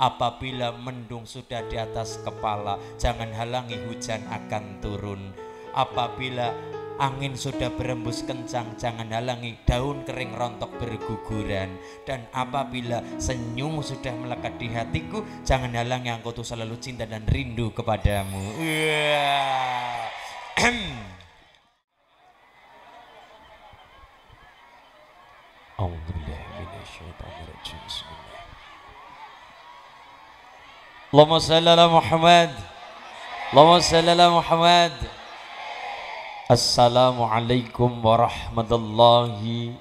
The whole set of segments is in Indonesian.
Apabila mendung sudah di atas kepala, jangan halangi hujan akan turun. Apabila angin sudah berembus kencang, jangan halangi daun kering rontok berguguran. Dan apabila senyum sudah melekat di hatiku, jangan halangi tuh selalu cinta dan rindu kepadamu. Yeah. Allahumma salli ala Muhammad. Allahumma salli ala Muhammad. Assalamualaikum warahmatullahi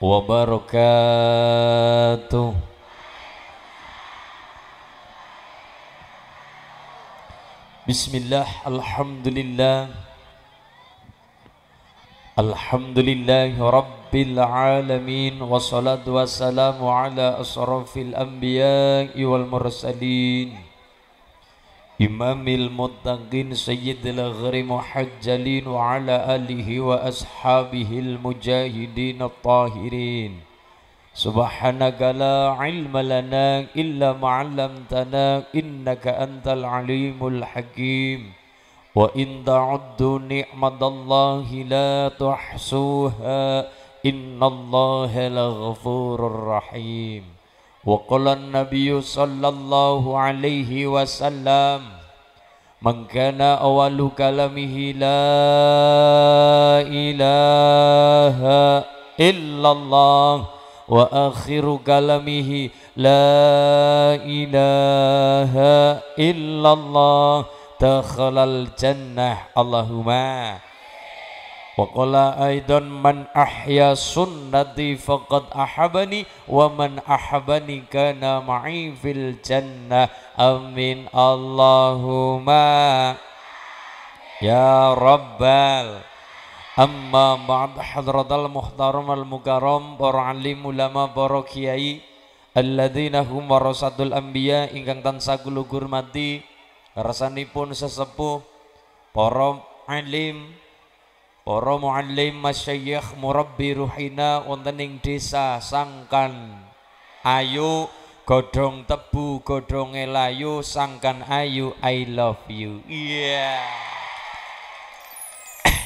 wabarakatuh. Bismillah Alhamdulillah Alhamdulillah الحمد لله رب العالمين والصلاة والسلام على أشرف الأنبياء والمرسلين. إمام المتقين سيد الغر محجلين وعلى آله وأصحابه المجاهدين الطاهرين. سبحانك لا علم لنا إلا ما علمتنا إنك أنت العليم الحكيم. وإن تعدوا نعمة الله لا تحصوها إن الله لغفور رحيم. وقال النبي صلى الله عليه وسلم من كان أول كلامه لا إله إلا الله وآخر كلامه لا إله إلا الله dakhalal jannah Allahumma wa qala aidan man ahya sunnati faqad ahabani wa man ahabani kana ma'i fil jannah amin Allahumma ya rabbal amma ba'd hadratal muhtaram al mukarram para alim ulama para kiai alladzina hum warasatul anbiya ingkang tansah kula hormati rasanipun sesepuh para alim para muallim masyayikh murabbi ruhina wonten ing desa Sangkan ayu godhong tebu godhonge layu sangkan ayu I love you iya yeah.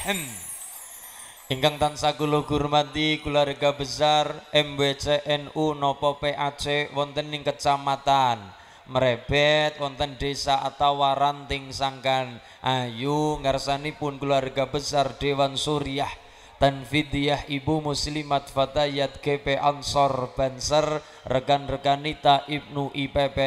Ingkang tansah kula hormati keluarga besar MBCNU nopo PAC wonten ing kecamatan merebet wonten desa atau waranting sangkan ayu pun keluarga besar Dewan Suryah. Tanfidiyah Ibu Muslimat Fatayat GP Ansor Banser rekan-rekan Nita Ibnu IPP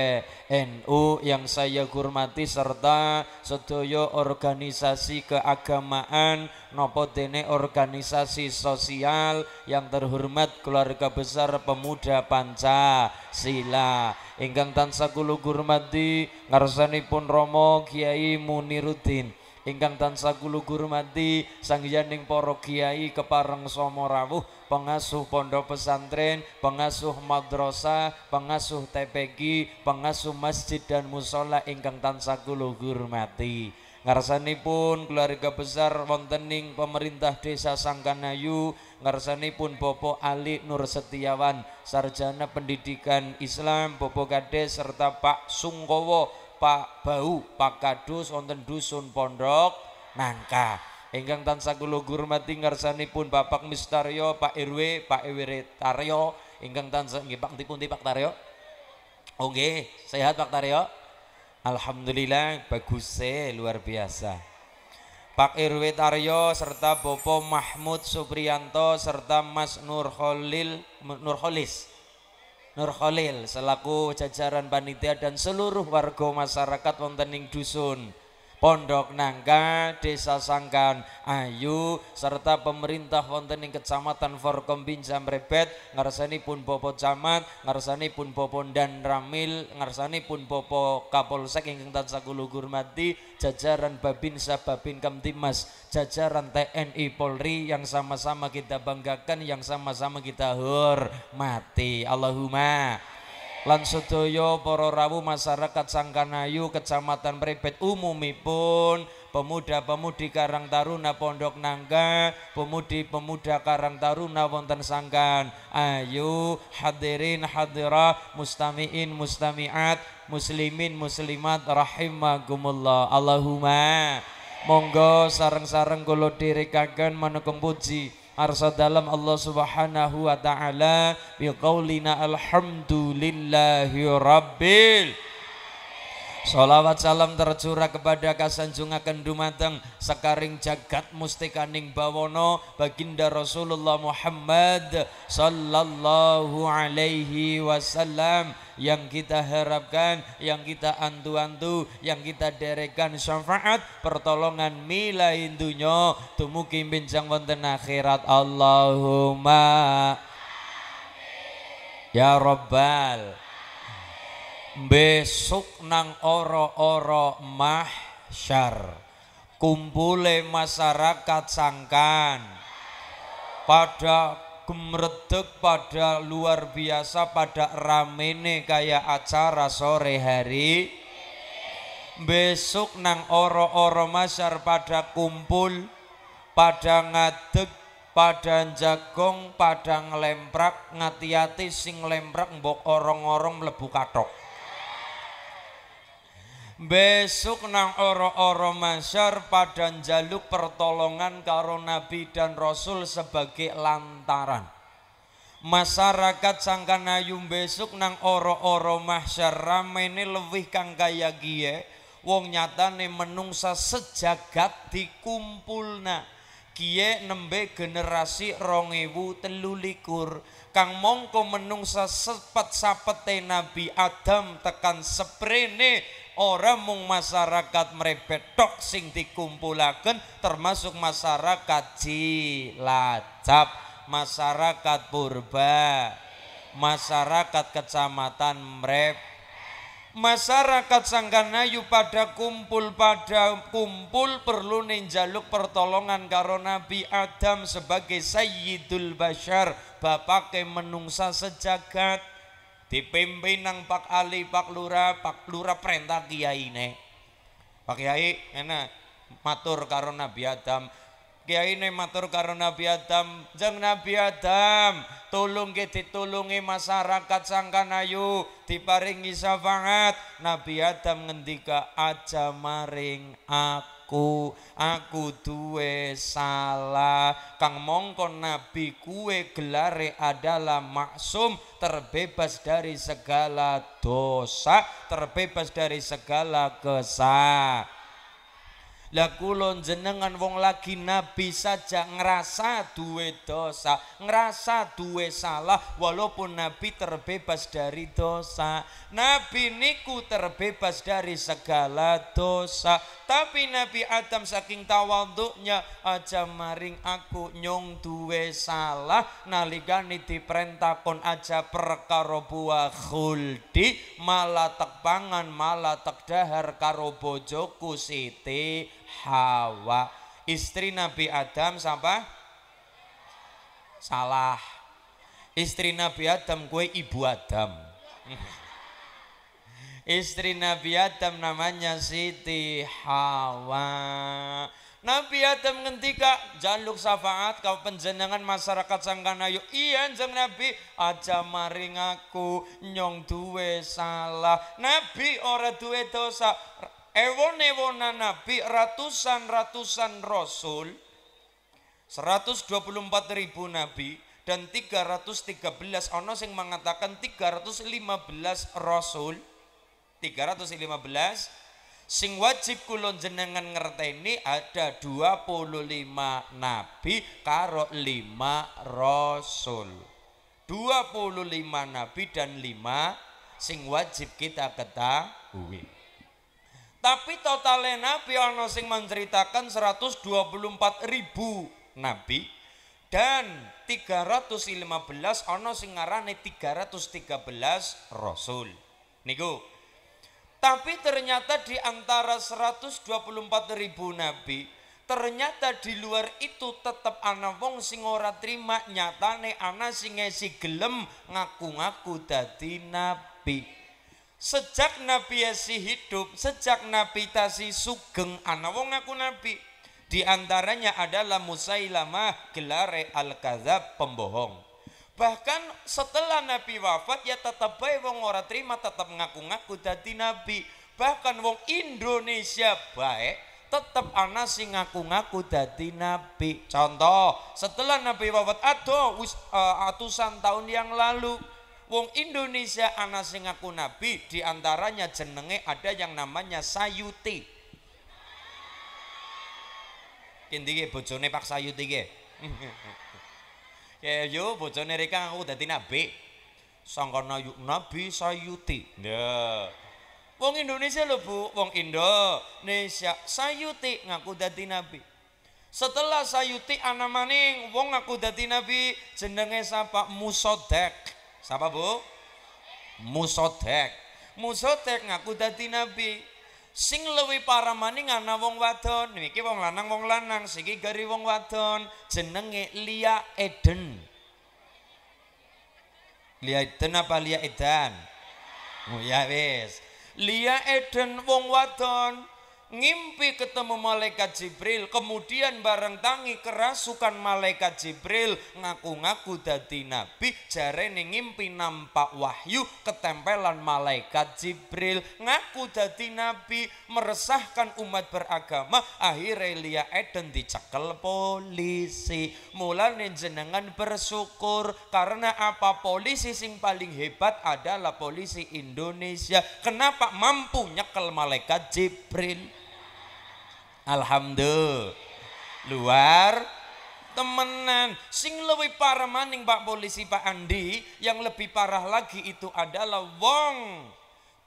NU yang saya hormati serta sedoyo organisasi keagamaan nopo dene organisasi sosial yang terhormat keluarga besar pemuda Pancasila ingkang tansah kula hormati ngarsanipun Romo Kiai Muniruddin ingkang tansah kula hormati sangyaning para kiai kepareng Somo rawuh pengasuh pondok pesantren, pengasuh madrasah, pengasuh TPG, pengasuh masjid dan musola ingkang tansah kula hormati. Ngarsanipun keluarga besar wontening pemerintah desa Sangkanayu, ngarsanipun Bopo Ali Nur Setiawan, sarjana pendidikan Islam, Bopo Kades serta Pak Sungkowo Pak Bau, Pak Kadus wonten dusun Pondok Nangka. Ingkang tansah kula hormati ngarsanipun Bapak Mistaryo, Pak RW, Pak Taryo, ingkang tansah nggih Pak dipun Pak Taryo. Oh nggih, sehat Pak Taryo? Alhamdulillah bagus luar biasa. Pak RW Taryo serta Bopo Mahmud Supriyanto serta Mas Nur Khalil Nur Khalil selaku jajaran panitia dan seluruh warga masyarakat wonten ing dusun Pondok Nangka, Desa Sangkan Ayu serta pemerintah wonten ing Kecamatan Forkombin Jamrebet pun Popo Camat, pun Popo Dan Ramil, pun Popo Kapolsek ingkang tansah kula hormati, jajaran Babinsa Babin Kamtimas, jajaran TNI Polri yang sama-sama kita banggakan, yang sama-sama kita hormati. Allahumma lan sedaya para rawuh masyarakat Sangkanayu Kecamatan Mrebet umumipun pemuda-pemudi Karang Taruna Pondok Nangga, pemudi-pemuda Karang Taruna wonten sangkan. Ayo hadirin hadirah, mustamiin mustamiat, muslimin muslimat rahimakumullah. Allahumma monggo sareng-sareng kula direkaken manekung puji arsa dalam Allah Subhanahu wa taala biqaulina alhamdulillahi rabbil Salawat salam tercurah kepada kasanjungaken dumateng sekaring jagat mustikaning bawono baginda Rasulullah Muhammad sallallahu alaihi wasallam. Yang kita harapkan, yang kita antu-antu, yang kita derekan syafaat pertolongan mila dunya. Tumugi bincang wonten akhirat. Allahumma Ya Rabbal besok nang oro-oro mahsyar. Kumpule masyarakat sangkan. Pada gemredek pada luar biasa pada ramene kayak acara sore hari. Besok nang oro-oro masyar pada kumpul pada ngadeg pada jagong pada ngelemprak ngati-hati sing lemprak mbok orong-orong mlebu katok Besok nang oro-oro masyar pada jaluk pertolongan karo Nabi dan Rasul sebagai lantaran. Masyarakat sangkan ayum besok nang oro-oro mahsyar ramene lebih kang kaya gie. Wong nyatane menungsa sejagat dikumpulna. Kie nembe generasi rongewu telulikur kang mongko menungsa sepet sapete Nabi Adam tekan seprene orang mung masyarakat merebet tok sing dikumpulaken termasuk masyarakat Cilacap, masyarakat Purba, masyarakat kecamatan Mrep, masyarakat Sangganayu pada kumpul pada kumpul perlu ninjaluk pertolongan karo Nabi Adam sebagai Sayyidul Bashar bapak menungsa sejagat dipimpin nang Pak Ali, Pak Lura, Pak Lura perintah kiai ne. Pak Kiai enak matur karo Nabi Adam. Kiai ne matur karo Nabi Adam, jeng Nabi Adam, tolong kita ditulungi masyarakat sangkanayu, diparingi syafaat. Nabi Adam ngendika aja maring aku aku aku duwe salah kang mongko nabi kue gelare adalah maksum terbebas dari segala dosa terbebas dari segala kesalahan lah kulon jenengan wong lagi nabi saja ngerasa duwe dosa, ngerasa duwe salah walaupun nabi terbebas dari dosa. Nabi niku terbebas dari segala dosa. Tapi Nabi Adam saking tawaduknya aja maring aku nyong duwe salah nalikane diperintahkon aja perkara buah khuldi malah tek pangan malah tek dahar karo bojoku Siti Hawa istri Nabi Adam siapa? Salah. Istri Nabi Adam kue ibu Adam. Istri Nabi Adam namanya Siti Hawa. Nabi Adam ngentika jaluk syafaat kau penjenengan masyarakat sangkanayu iya jeng Nabi aja maring aku nyong duwe salah. Nabi ora duwe dosa. Ewon-ewonan nabi ratusan-ratusan rasul 124 ribu nabi dan 313 ono sing mengatakan 315 rasul 315 sing wajib kulon jenengan ngerteni ada 25 nabi karo 5 rasul 25 nabi dan 5 sing wajib kita ketahui tapi totalnya nabi ana sing menceritakan 124 ribu nabi dan 315 ana sing ngarane 313 rasul. Niku. Tapi ternyata di antara 124 ribu nabi ternyata di luar itu tetap ana wong sing ora terima nyatane ana sing ngesi gelem ngaku-ngaku dadi nabi sejak Nabi Yasi hidup, sejak Nabi Tasi sugeng ana wong ngaku Nabi. Di antaranya adalah Musailamah gelare al-kadzab pembohong. Bahkan setelah Nabi wafat ya tetap baik wong ora terima tetap ngaku-ngaku dadi Nabi. Bahkan wong Indonesia baik tetap ana sing ngaku-ngaku dadi nabi. Contoh, setelah Nabi wafat ada uh, atusan tahun yang lalu Wong Indonesia ana sing ngaku nabi di antaranya jenenge ada yang namanya Sayuti. Kendi ge bojone Pak Sayuti ya yo bojone reka ngaku dadi nabi. Sangka nabi Sayuti. Ya. Wong Indonesia lho Bu, wong Indonesia Sayuti ngaku dadi nabi. Setelah Sayuti ana maning wong ngaku dadi nabi jenenge sapa Musodek. Siapa bu? Musodek. Musodek ngaku dadi nabi. Sing lewi para maning ana wong wadon. Niki wong lanang wong lanang, siki gari wong wadon. Jenenge Lia Eden. Lia Eden apa Lia Edan? Oh ya wis. Lia Eden wong wadon ngimpi ketemu malaikat Jibril kemudian bareng tangi kerasukan malaikat Jibril ngaku-ngaku dadi nabi jarene ngimpi nampak wahyu ketempelan malaikat Jibril. Ngaku dadi nabi meresahkan umat beragama akhirnya Lia Eden dicekel polisi. Mulane jenengan bersyukur karena apa? Polisi sing paling hebat adalah polisi Indonesia. Kenapa mampu nyekel malaikat Jibril Alhamdulillah. Luar temenan. Sing lebih parah maning Pak polisi Pak Andi. Yang lebih parah lagi itu adalah wong.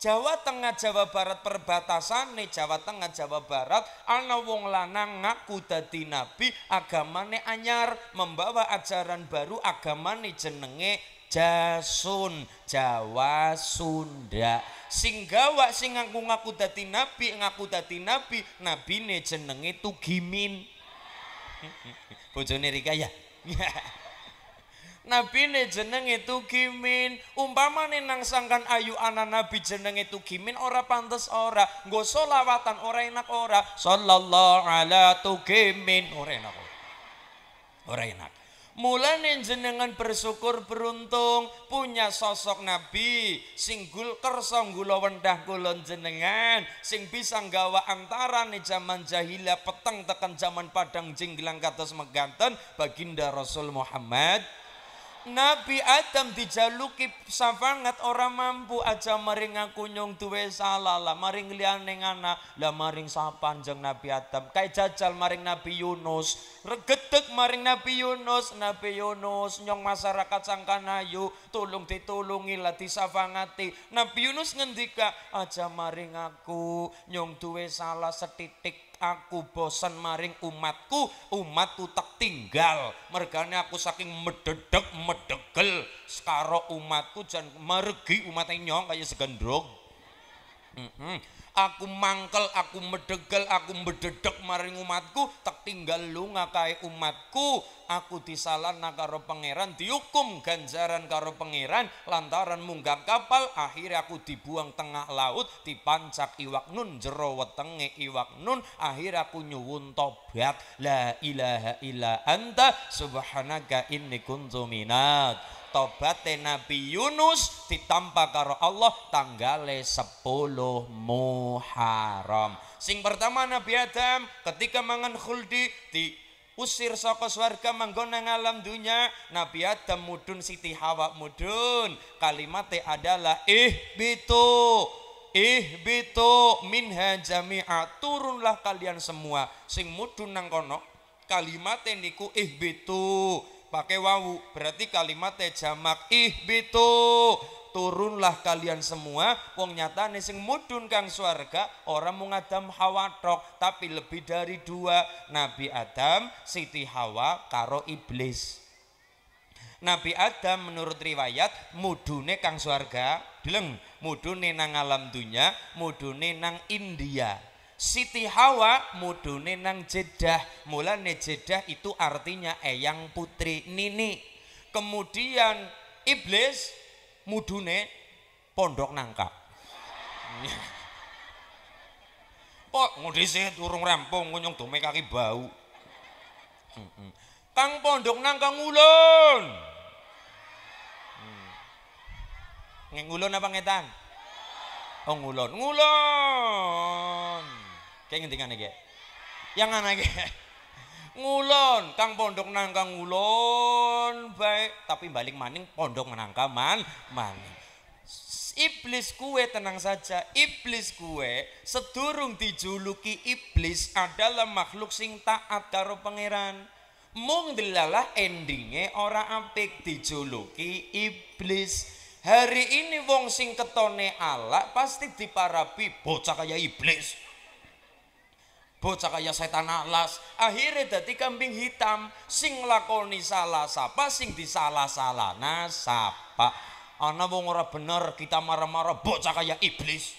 Jawa Tengah Jawa Barat perbatasan nih Jawa Tengah Jawa Barat. Ana wong lanang ngaku dadi nabi agamane anyar membawa ajaran baru agamane jenenge Jasun Jawa Sunda. Sing gawa sing ngaku-ngaku dadi nabi ngaku dadi nabi nabine jenenge Tugimin. Bojone Rika ya? Nabine jenenge Tugimin. Umpamane nang sangkan ayu anak nabi jenenge Tugimin ora pantes ora. Nggo solawatan ora enak ora. Sallallahu ala Tugimin. Ora enak ora enak Mulane jenengan bersyukur beruntung punya sosok nabi sing gul kersa gula wendah kulon jenengan sing bisa nggawa nih zaman jahiliyah peteng tekan zaman padang jinggilang kados meganten baginda Rasul Muhammad Nabi Adam dijaluki safangat orang mampu aja maring aku nyong duwe salah. Lah maring liyane ngana lah maring sapanjang Nabi Adam. Kayak jajal maring Nabi Yunus. Regedek maring Nabi Yunus. Nabi Yunus nyong masyarakat sangkanayu tulung ditulungi lah disafangati Nabi Yunus ngendika aja maring aku nyong duwe salah setitik aku bosan maring umatku umatku tak tinggal. Mergane aku saking mededek medegel. Sekaro umatku jangan mergi umat nyong kayak segendrong mm -hmm aku mangkel, aku medegel, aku mededek maring umatku, tak tinggal lu ngakai umatku, aku disalan karo pangeran, dihukum ganjaran karo pangeran, lantaran munggah kapal, akhirnya aku dibuang tengah laut, dipancak iwak nun, jero wetenge iwak nun, akhirnya aku nyuwun tobat, la ilaha illa anta, subhanaka inni kuntu minat tobate Nabi Yunus ditampa karo Allah tanggale 10 Muharram. Sing pertama Nabi Adam ketika mangan khuldi di usir saka swarga manggon alam dunya Nabi Adam mudun Siti Hawa mudun. Kalimatnya adalah ih bitu ih bitu minha jami'a. Turunlah kalian semua sing mudun nang kono. Kalimatnya niku ih bitu pakai wawu berarti kalimatnya jamak ih bitu turunlah kalian semua wong nyata sing mudun kang swarga orang mengadam hawa tok tapi lebih dari dua. Nabi Adam Siti Hawa karo iblis. Nabi Adam menurut riwayat mudune kang swarga dileng mudune nang alam dunya mudune nang India Siti Hawa mudune nang Jeddah. Mulane Jeddah itu artinya eyang putri Nini. Kemudian iblis mudune pondok nangka. Pok ngudise urung rampung ngunyung dome kaki bau. Kang pondok nang Kang Ulun. Hmm. Ngeng ulun apa ngetan? Oh ngulon. Ngulon. Kayak ngendingane iki. Yang ana iki. Ngulon, Kang pondok nang Kang Ngulon baik, tapi balik maning pondok nang man maning. Iblis kue tenang saja. Iblis kue sedurung dijuluki iblis adalah makhluk sing taat karo pangeran. Mung dilalah endingnya ora apik dijuluki iblis. Hari ini wong sing ketone ala pasti diparapi bocah kaya iblis bocah kaya setan alas. Akhirnya dadi kambing hitam sing lakoni salah sapa sing disalah salah nah sapa. Ana wong ora bener kita marah-marah bocah kaya iblis.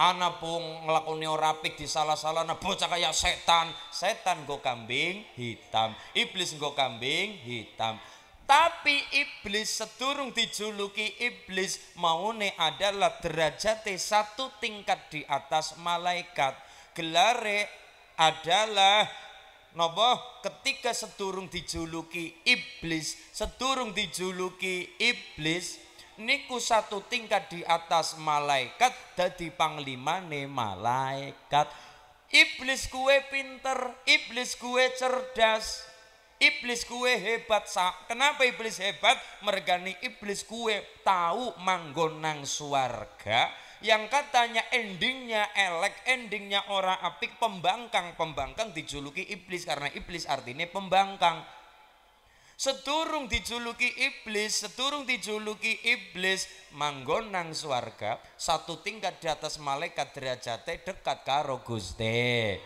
Ana pun nglakoni ora apik disalah-salah nah bocah kaya setan. Setan go kambing hitam iblis go kambing hitam. Tapi iblis sedurung dijuluki iblis maune adalah derajate satu tingkat di atas malaikat. Gelare adalah Nopo ketika sedurung dijuluki iblis, sedurung dijuluki iblis, niku satu tingkat di atas malaikat dadi nih malaikat. Iblis kue pinter iblis kue cerdas iblis kue hebat. Kenapa iblis hebat? Mergani iblis kue tahu manggonang suarga yang katanya endingnya elek, endingnya orang apik, pembangkang, pembangkang dijuluki iblis karena iblis artinya pembangkang. Sedurung dijuluki iblis, sedurung dijuluki iblis manggon nang swarga, satu tingkat di atas malaikat derajate dekat karo Gusti.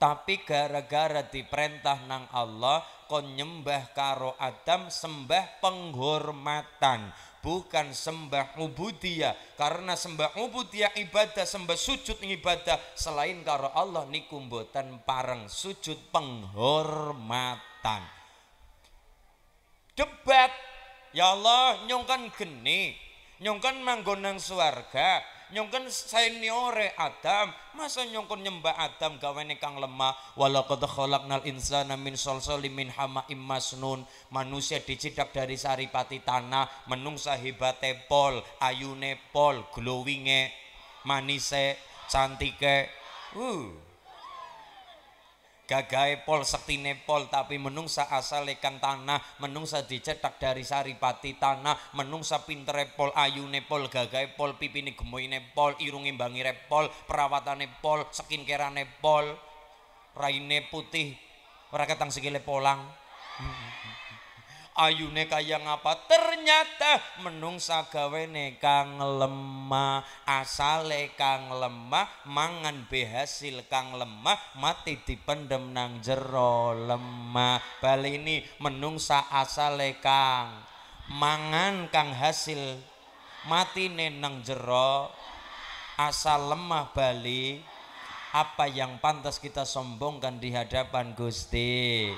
Tapi gara-gara diperintah nang Allah kon nyembah karo Adam sembah penghormatan bukan sembah ubudiyah. Karena sembah ubudiyah ibadah sembah sujud ibadah selain karo Allah niku mboten pareng sujud penghormatan. Debat. Ya Allah nyongkan geni nyongkan manggonang suarga nyongkan seniore Adam masa nyongkon nyembah Adam gawane kang lemah? Walaqad khalaqnal insana min salsalin min hama'im masnun. Manusia dicidak dari saripati tanah menungsa hebate pol ayune pol glowinge manise cantike. Uh gagahe pol sektine pol tapi menungsa asal kang tanah menungsa dicetak dari saripati tanah menungsa pintere pol ayune pol gagahe pol pipine gemoyne pol irunge bangire pol perawatane pol skinkerane pol raine putih ora ketang sikile polang ayune kaya ngapa? Ternyata menungsa gawene kang lemah asale kang lemah mangan behasil kang lemah mati dipendem nang jero lemah. Bali ini menungsa asale kang mangan kang hasil mati nang jero asal lemah bali. Apa yang pantas kita sombongkan di hadapan Gusti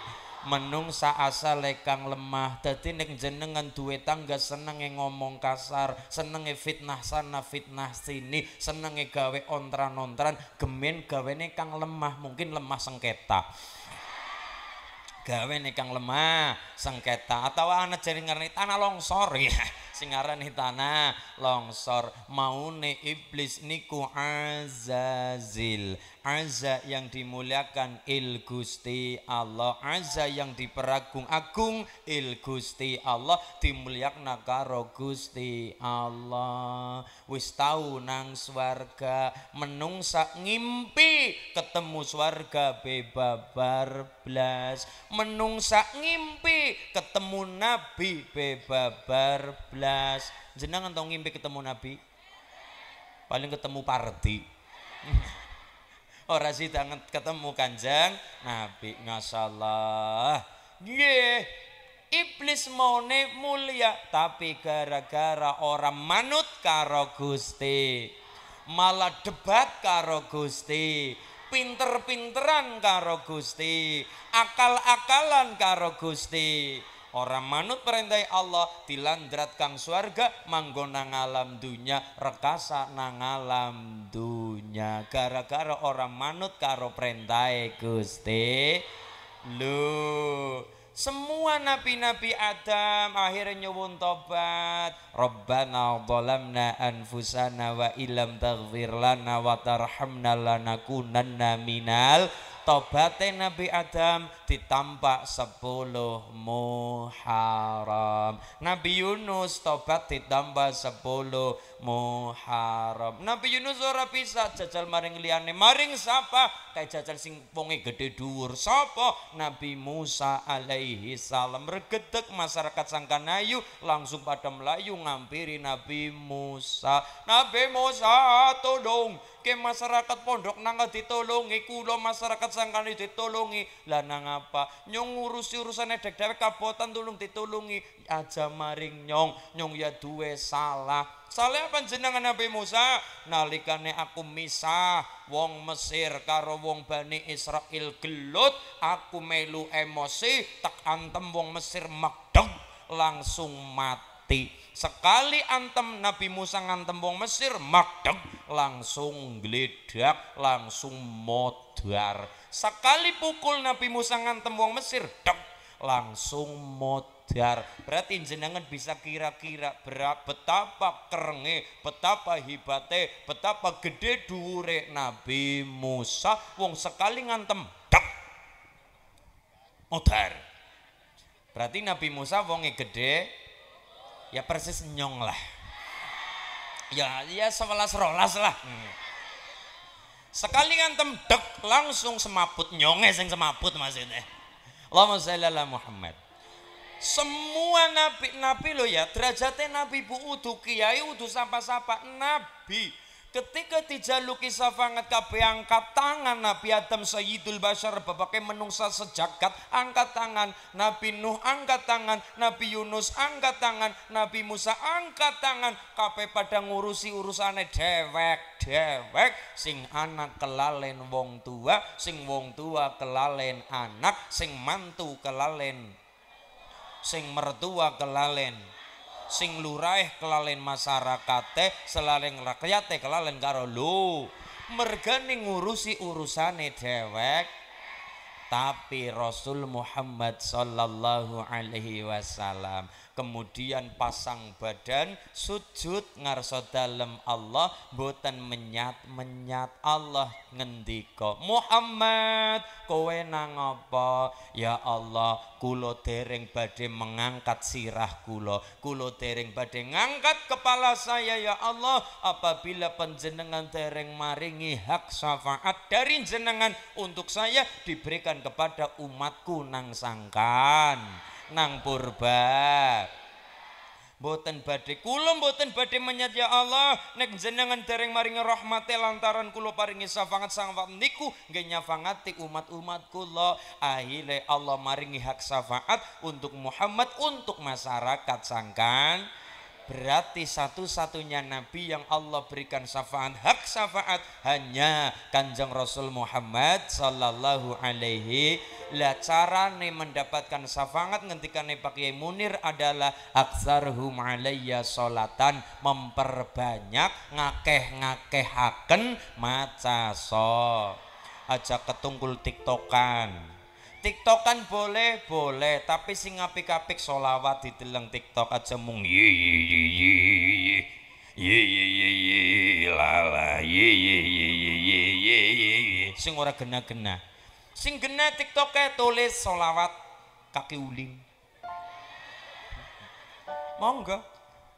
menungsa asal lekang lemah. Dadi nek jenengan duwe tangga senenge ngomong kasar senenge fitnah sana fitnah sini senenge gawe ontran-ontran gemen gawene kang lemah mungkin lemah sengketa. Gawe kang lemah sengketa. Atau anak jaringan tanah longsor. ya sing aran tanah longsor. Maune iblis niku azazil. Azza yang dimuliakan Il Gusti Allah. Azza yang diperagung agung Il Gusti Allah. Dimuliakna karo Gusti Allah. Wis tau nang swarga menungsa ngimpi ketemu swarga bebabar blas. Menungsa ngimpi ketemu nabi bebabar blas jenengan tau ngimpi ketemu nabi? Paling ketemu pardi. Ora tangan ketemu kanjeng Nabi. Ngasallah nggih. Iblis maune mulia tapi gara-gara orang manut karo Gusti. Malah debat karo Gusti. Pinter-pinteran karo Gusti. Akal-akalan karo Gusti orang manut perintah Allah dilandrat kang swarga manggon nang alam dunya rekasa nang alam dunya gara-gara orang manut karo perintah Gusti lu semua nabi-nabi Adam akhirnya nyuwun tobat. Rabbana dhalamna anfusana wa illam taghfir lana wa tarhamna lanakunanna minal Tobate Nabi Adam ditampak sepuluh muharam. Nabi Yunus tobat ditambah sepuluh muharam. Nabi Yunus ora bisa jajal maring liyane. Maring sapa? Kayak jajal sing wonge gede dhuwur. Sapa? Nabi Musa alaihi salam regedek masyarakat Sangkanayu langsung pada melayu ngampiri Nabi Musa. Nabi Musa tolong ke masyarakat pondok nang ditolongi kula masyarakat sangkane ditolongi. Lah nang apa? Nyong ngurusi urusan dek dewek kabotan tulung ditolongi. Aja maring nyong nyong ya duwe salah. Salah apa jenengan Nabi Musa? Nalikane aku misah wong Mesir karo wong Bani Israel gelut aku melu emosi tak antem wong Mesir makdeg langsung mati Sekali antem Nabi Musa ngantem wong Mesir, makdeg langsung gledak, langsung modar. Sekali pukul Nabi Musa ngantem wong Mesir, dek langsung modar. Berarti jenengan bisa kira-kira betapa kerenge, betapa hibate, betapa gede dhuwure Nabi Musa wong sekali ngantem dek modar. Berarti Nabi Musa wonge gede, ya persis nyong lah. Ya ya sebelas rolas lah. Hmm. sekali ngantem dek langsung semaput nyonge sing semaput maksudnya. Allahumma sholli ala Muhammad. Semua nabi-nabi lo ya derajatnya nabi bu udu kiai udu sapa-sapa nabi ketika dijaluki safangat kabeh angkat tangan. Nabi Adam Sayyidul Bashar bapake menungsa sejagat angkat tangan. Nabi Nuh angkat tangan. Nabi Yunus angkat tangan. Nabi Musa angkat tangan. Kabeh pada ngurusi urusane dewek dewek sing anak kelalen wong tua sing wong tua kelalen anak sing mantu kelalen sing mertua kelalen sing luraih kelalen masyarakate selaleng rakyate kelalen karo lu. Mergane ngurusi urusane dewek tapi Rasul Muhammad sallallahu alaihi wasallam kemudian pasang badan sujud ngarso dalem Allah boten menyat menyat Allah ngendika Muhammad kowe nang apa? Ya Allah kulo dereng badhe mengangkat sirah kulo kulo dereng badhe ngangkat kepala saya ya Allah. Apabila penjenengan dereng maringi hak syafaat dari jenengan untuk saya diberikan kepada umatku nang sangkan nang purba boten badhe kula boten badhe menyat ya Allah. Nek jenengan dereng maringi rahmate lantaran kula paringi safangat sangat niku nggih nyafangati umat-umat kula ahile Allah maringi hak syafaat untuk Muhammad untuk masyarakat sangkan Berarti satu-satunya nabi yang Allah berikan syafaat hak syafaat hanya Kanjeng Rasul Muhammad sallallahu alaihi. Lah carane mendapatkan syafaat ngentikane Pak Kiai Munir adalah aksarhum alayya solatan memperbanyak ngakeh-ngakehaken maca so. Aja ketungkul tiktokan TikTokan boleh, boleh, tapi sing apik-apik solawat dideleng TikTok aja mung ye ye ye ye ye ye ye ye ye la la ye ye ye ye ye ye ye sing ora gena-gena. Sing gena TikToknya tulis solawat kaki uling. Monggo.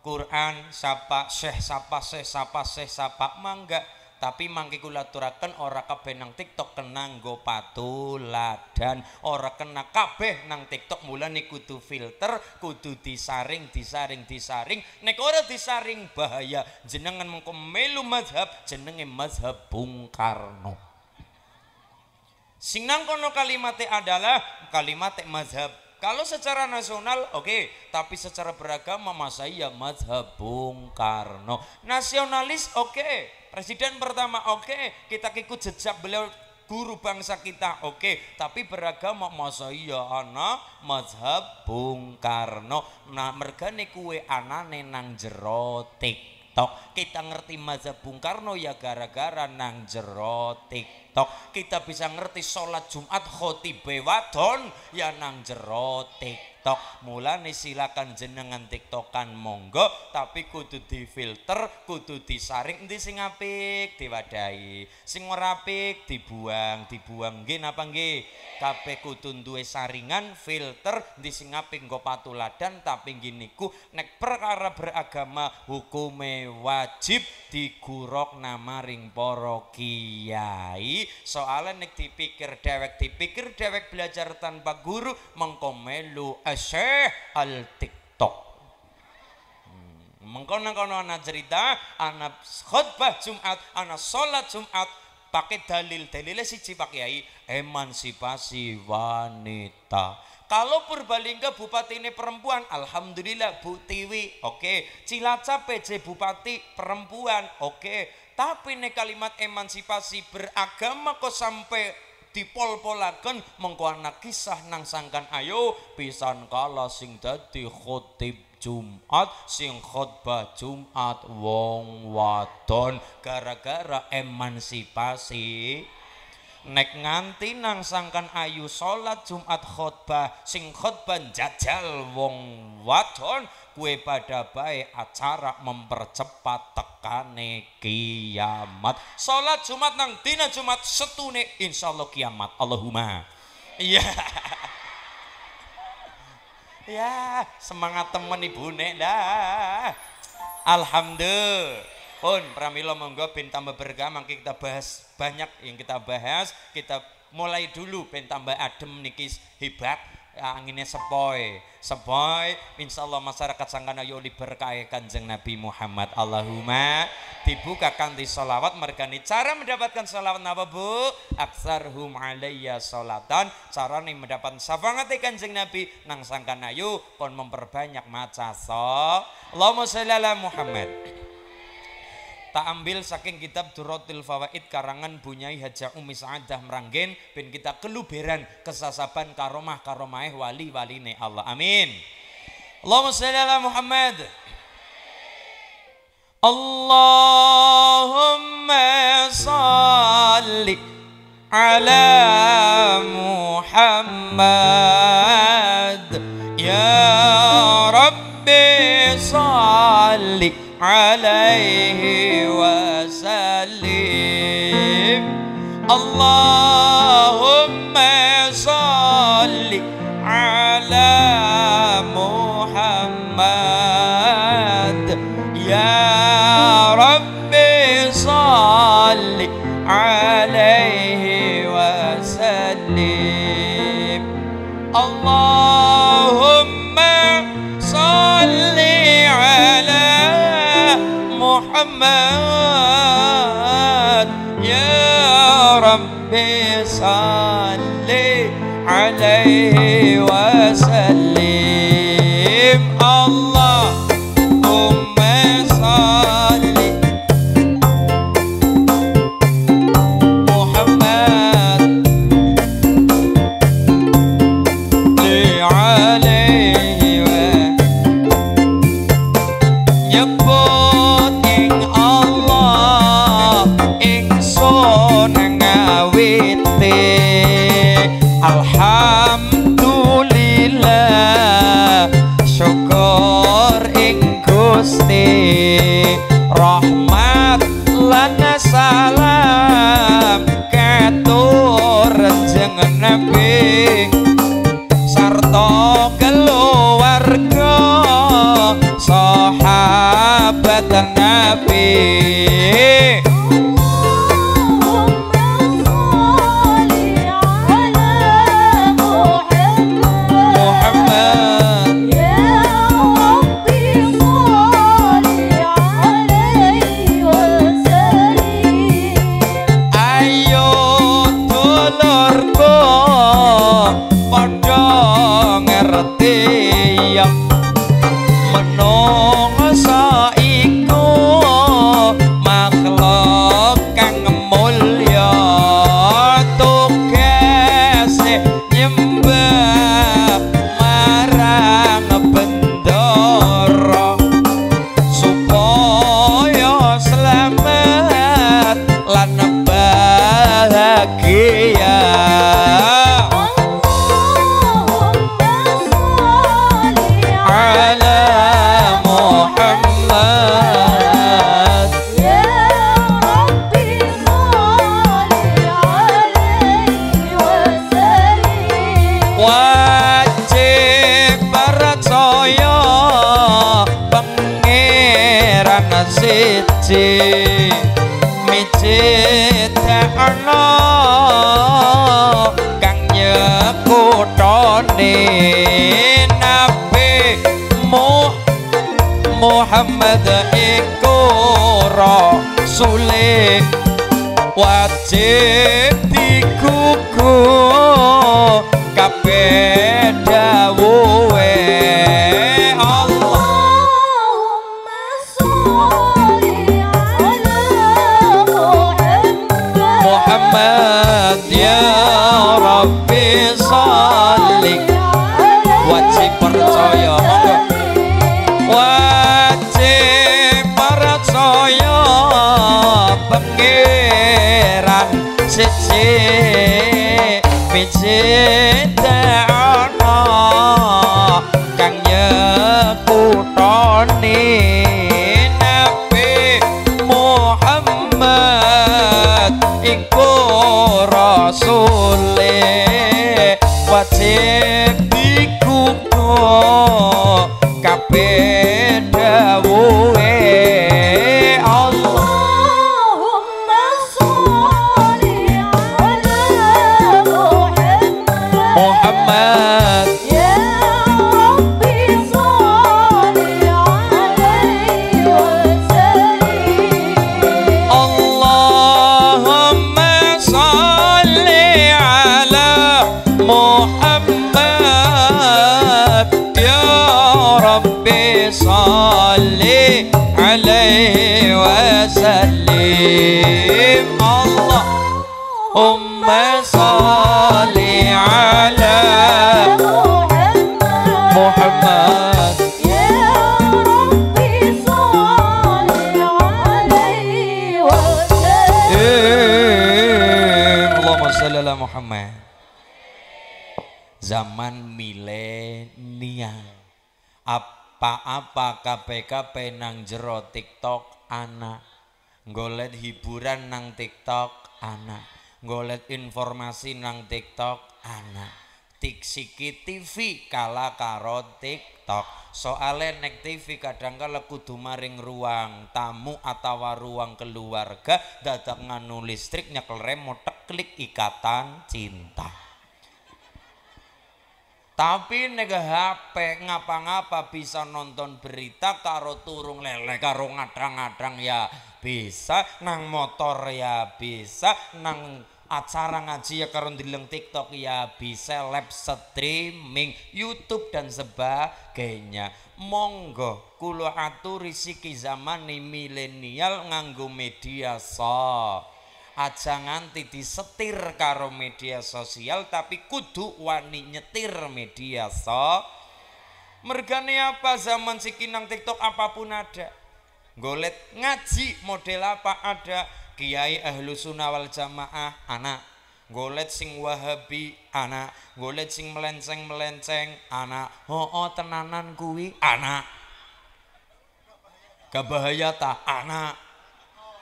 Quran sapa syekh sapa syekh sapa syekh sapa mangga tapi mangke kula aturaken ora kabeh nang TikTok kena nggo patuladan ora kena kabeh nang TikTok mulane kudu filter kudu disaring disaring disaring nek ora disaring bahaya jenengan mengko melu mazhab jenenge mazhab Bung Karno sing nang kono kalimatnya adalah kalimat mazhab kalau secara nasional oke, okay. tapi secara beragama masa iya mazhab Bung Karno. Nasionalis oke, okay. Presiden pertama, oke, okay, kita ikut jejak beliau guru bangsa kita oke. Tapi beragama masa iya ana mazhab Bung Karno. Nah mergane kue anane nang jero TikTok. Kita ngerti mazhab Bung Karno ya gara-gara nang jero TikTok kita bisa ngerti sholat Jumat khotibe wadon ya nang jero TikTok. Mulane silakan jenengan TikTokan monggo, tapi kudu difilter, kudu disaring endi sing apik diwadahi. Sing ora apik dibuang, dibuang nggih napa nggih? Kabeh kudu duwe saringan, filter endi sing apik nggo patuladan tapi nggih niku nek perkara beragama hukume wajib digurok nama para kiai. Soalnya nek dipikir dewek dipikir dewek belajar tanpa guru mengko melu Syekh al TikTok. Hmm. Mengkono kono anak cerita, anak khutbah Jumat, anak sholat Jumat, pakai dalil dalilnya si Pak Kiai emansipasi wanita. Kalau Purbalingga bupati ini perempuan, alhamdulillah Bu Tiwi, oke. Okay. Cilacap PJ bupati perempuan, oke. Okay. Tapi ini kalimat emansipasi beragama kok sampai dipol-polaken mengko anak kisah nang sangkan ayo pisan kala sing dadi khotib Jumat sing khotbah Jumat wong wadon. Gara-gara emansipasi nek nganti nang sangkan ayu salat Jumat khotbah sing khotbah jajal wong wadon kue pada baik acara mempercepat tekane kiamat. Salat Jumat nang dina Jumat setune insyaallah kiamat. Allahumma. Iya. Ya semangat temen ibu nek dah. Alhamdulillah. Pun pramila monggo ben tambah bergah kita bahas banyak yang kita bahas. Kita mulai dulu ben tambah adem nikis hebat anginnya sepoi. Sepoi insya Allah masyarakat sangkana yoli berkaya kanjeng Nabi Muhammad. Allahumma dibuka kanti solawat mergani cara mendapatkan solawat apa bu? Aksarhum alaiya solatan cara nih mendapatkan syafaat kanjeng Nabi. Nang sangkana yuk kon memperbanyak maca. So Allahumma sholli ala Muhammad tak ambil saking kitab Duratul Fawaid karangan Bunyai Haja Umi Sa'adah Meranggen ben kita keluberan kesasaban karomah karomah wali wali ne Allah amin Allahumma salli ala Muhammad Allahumma salli ala Muhammad ya Rabbi salli عليه wajib KPKP nang jero TikTok anak. Golet hiburan nang TikTok anak. Golet informasi nang TikTok anak. Tiksiki TV kala karo TikTok. Soale nek TV kadang kala kudu maring ruang tamu atau ruang keluarga dadak nganu listrik nyekel remote klik ikatan cinta tapi nek HP ngapa-ngapa bisa nonton berita karo turung lele karo ngadang-ngadang ya bisa. Nang motor ya bisa. Nang acara ngaji ya karo ndeleng TikTok ya bisa. Live streaming YouTube dan sebagainya. Monggo kula aturi siki zaman milenial nganggo media so aja nganti disetir karo media sosial tapi kudu wani nyetir media so. Mergane apa zaman sikinang TikTok apa pun ada. Golet ngaji model apa ada? Kiai ahlu sunnah wal jamaah anak. Golet sing wahabi anak. Golet sing melenceng melenceng anak. Oh, oh tenanan kuwi anak. Gak bahaya ta anak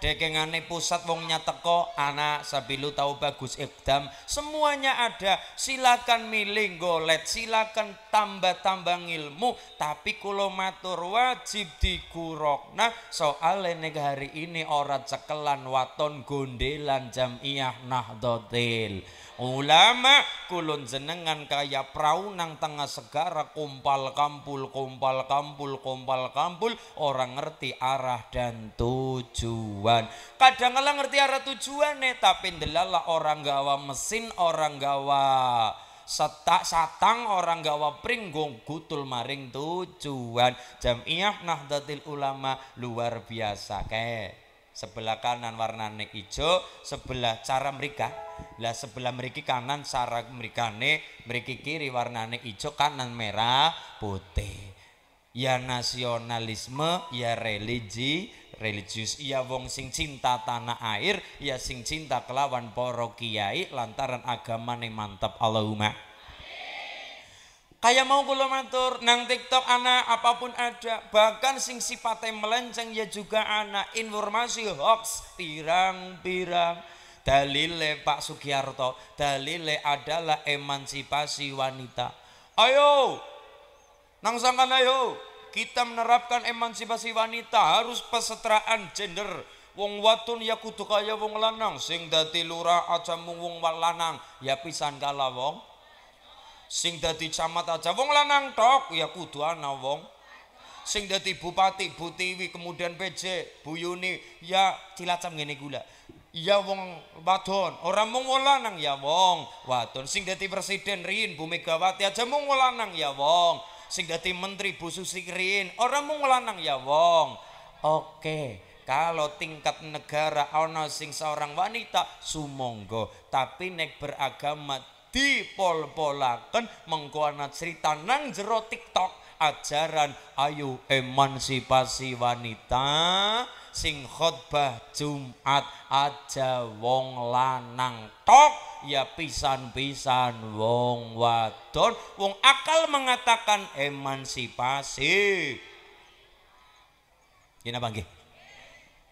dekengane pusat wong nyateko anak sabilu tahu bagus ikdam semuanya ada. Silakan milih golet silakan tambah-tambah ilmu tapi kulo matur wajib dikurokna soal nek hari ini ora cekelan waton gondelan jamiah nahdlatul ulama kulun jenengan kaya perahu nang tengah segara kumpal kampul kumpal kampul kumpal kampul orang ngerti arah dan tujuan. Kadang kala ngerti arah tujuan nih tapi ndelala orang gawa mesin orang gawa setak satang orang gawa pringgong gutul maring tujuan. Jamiah nahdlatul ulama luar biasa kayak sebelah kanan warnane hijau sebelah cara mereka lah sebelah mereka kanan cara merikane mereka kiri warnane hijau kanan merah putih. Ya nasionalisme ya religi religius. Ya wong sing cinta tanah air ya sing cinta kelawan poro kiai lantaran agama nih mantap Allahumma Kayak mau kula matur nang TikTok anak apa pun ada, bahkan sing sifatnya melenceng ya juga anak. Informasi hoax pirang-pirang. Dalile Pak Sugiarto, dalile adalah emansipasi wanita. Ayo, nang sangkan ayo, kita menerapkan emansipasi wanita harus pesetraan gender. Wong wadon ya kudu kaya wong lanang sing dadi lurah aja mung wong lanang. Ya pisan kala wong sing dadi camat aja wong lanang tok ya kudu ana wong. Sing dadi bupati butiwi kemudian PJ Bu Yuni ya cilacam ngene gula ya wong wadon orang mung lanang ya wong wadon. Sing dadi presiden Rin Bu Megawati aja mung lanang ya wong. Sing dadi menteri Bu Susi Rin orang mung lanang ya wong. Oke kalau tingkat negara ana sing seorang wanita sumonggo tapi nek beragama dipol-polaken mengko ana cerita nang jero TikTok ajaran ayo emansipasi wanita sing khotbah Jumat aja wong lanang tok. Ya pisan-pisan wong wadon wong akal mengatakan emansipasi. Gina bangki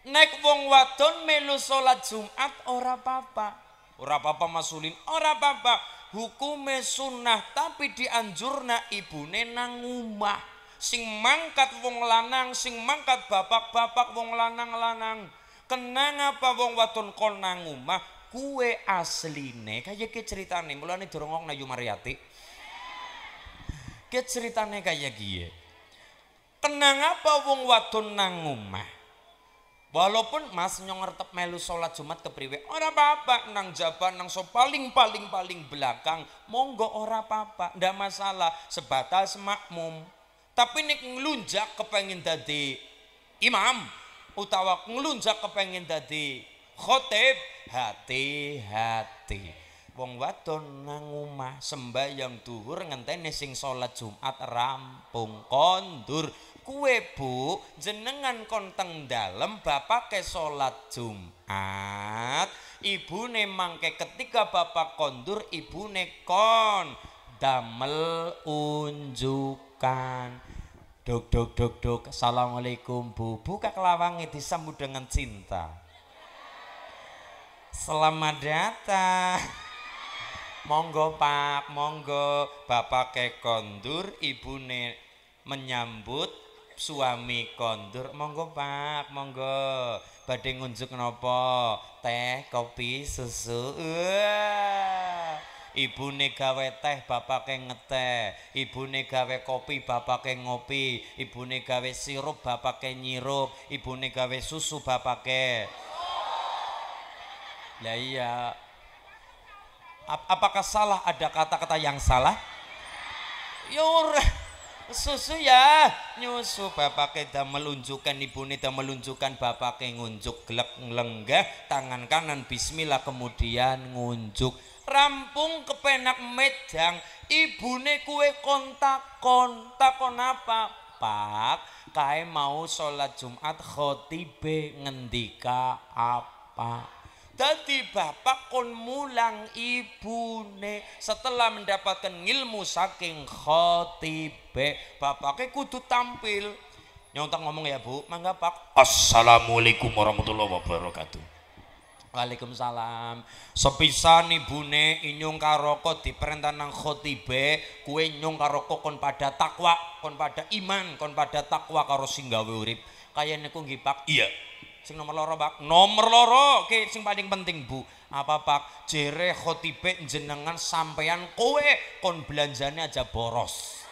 Nek wong wadon melu salat Jumat ora apa-apa. Ora apa-apa masulin, ora apa-apa. Hukume sunnah tapi dianjurna ibune nang omah sing mangkat wong lanang sing mangkat bapak-bapak wong lanang-lanang. Kenang apa wong wadon kon nang omah kue asline. Kaya ke ceritane mulane dorongong na Mariati. Ke ceritane kaya gie kenang apa wong wadon nang omah Walaupun Mas nyong ngertep melu sholat Jumat kepriwe, ora apa-apa nang jaban nang so paling paling paling belakang, monggo ora apa-apa, ndak masalah, sebatas makmum. Tapi nek ngelunjak kepengen dadi imam utawa ngelunjak kepengen dadi khotib, hati-hati. Wong wadon nang omah sembahyang duhur ngenteni sing salat Jumat rampung kondur. Kue bu. Jenengan konteng dalem bapak ke salat Jumat. Ibu mangke ketika bapak kondur ibu kon damel unjuk makan dok dok dok dok assalamualaikum bu. Buka kelawangnya disambut dengan cinta. Selamat datang. Monggo pak. Monggo. Bapak ke kondur ibune menyambut suami kondur. Monggo pak. Monggo. Badhe ngunjuk nopo teh kopi susu. Uh ibune gawe teh bapake ngeteh. Ibune gawe kopi bapake ngopi. Ibune gawe sirup bapake nyirup. Ibune gawe susu bapake. Lah iya. Apakah salah? Ada kata-kata yang salah? Yur susu ya nyusu. Bapake dah melunjukkan ibune dah melunjukkan bapake ngunjuk gelek lenggah tangan kanan bismillah kemudian ngunjuk. Rampung kepenak medang ibune kue kontak kontakon apa? Pak kae mau sholat jumat khotibe ngendika apa? Dadi bapak kon mulang ibune. Setelah mendapatkan ilmu saking khotibe bapaknya kudu tampil nyontak ngomong ya bu mangga pak assalamualaikum warahmatullahi wabarakatuh Waalaikumsalam. Sepisan ibune inyung karoko diperintah nang khotibe, kue nyung karoko kon pada takwa, kon pada iman, kon pada takwa karo singgawe urip. Kaya niku nggih Pak. Iya. Sing nomor loro Pak. Nomor loro ke sing paling penting Bu. Apa Pak? Jere khotibe jenengan sampean kowe kon belanjane aja boros.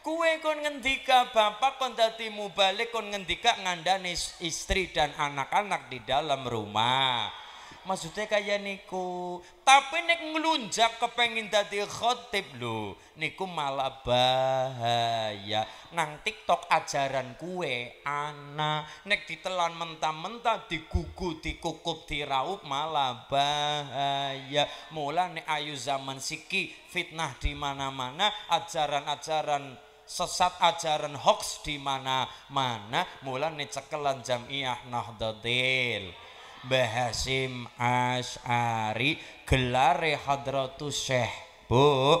Kue kon ngendika bapak kon dadi mubalik kon ngendika ngandani istri dan anak-anak di dalam rumah. Maksudnya kayak niku. Tapi nek ngelunjak kepengin dadi khotib lho, niku malah bahaya. Nang TikTok ajaran kue ana nek ditelan mentah-mentah digugu dikukup diraup malah bahaya. Mula nek ayu zaman siki fitnah di mana-mana ajaran-ajaran sesat ajaran hoax di mana-mana mulane cekelan jamiah Nahdlatul. Bahasim Asy'ari gelare Hadratus Syekh Bu.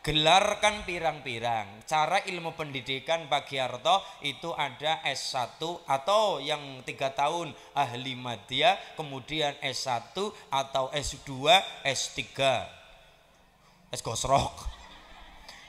Gelar kan pirang-pirang. Cara ilmu pendidikan bagi Arto itu ada S1 atau yang tiga tahun ahli madya kemudian S1 atau S2 S3 S gosrok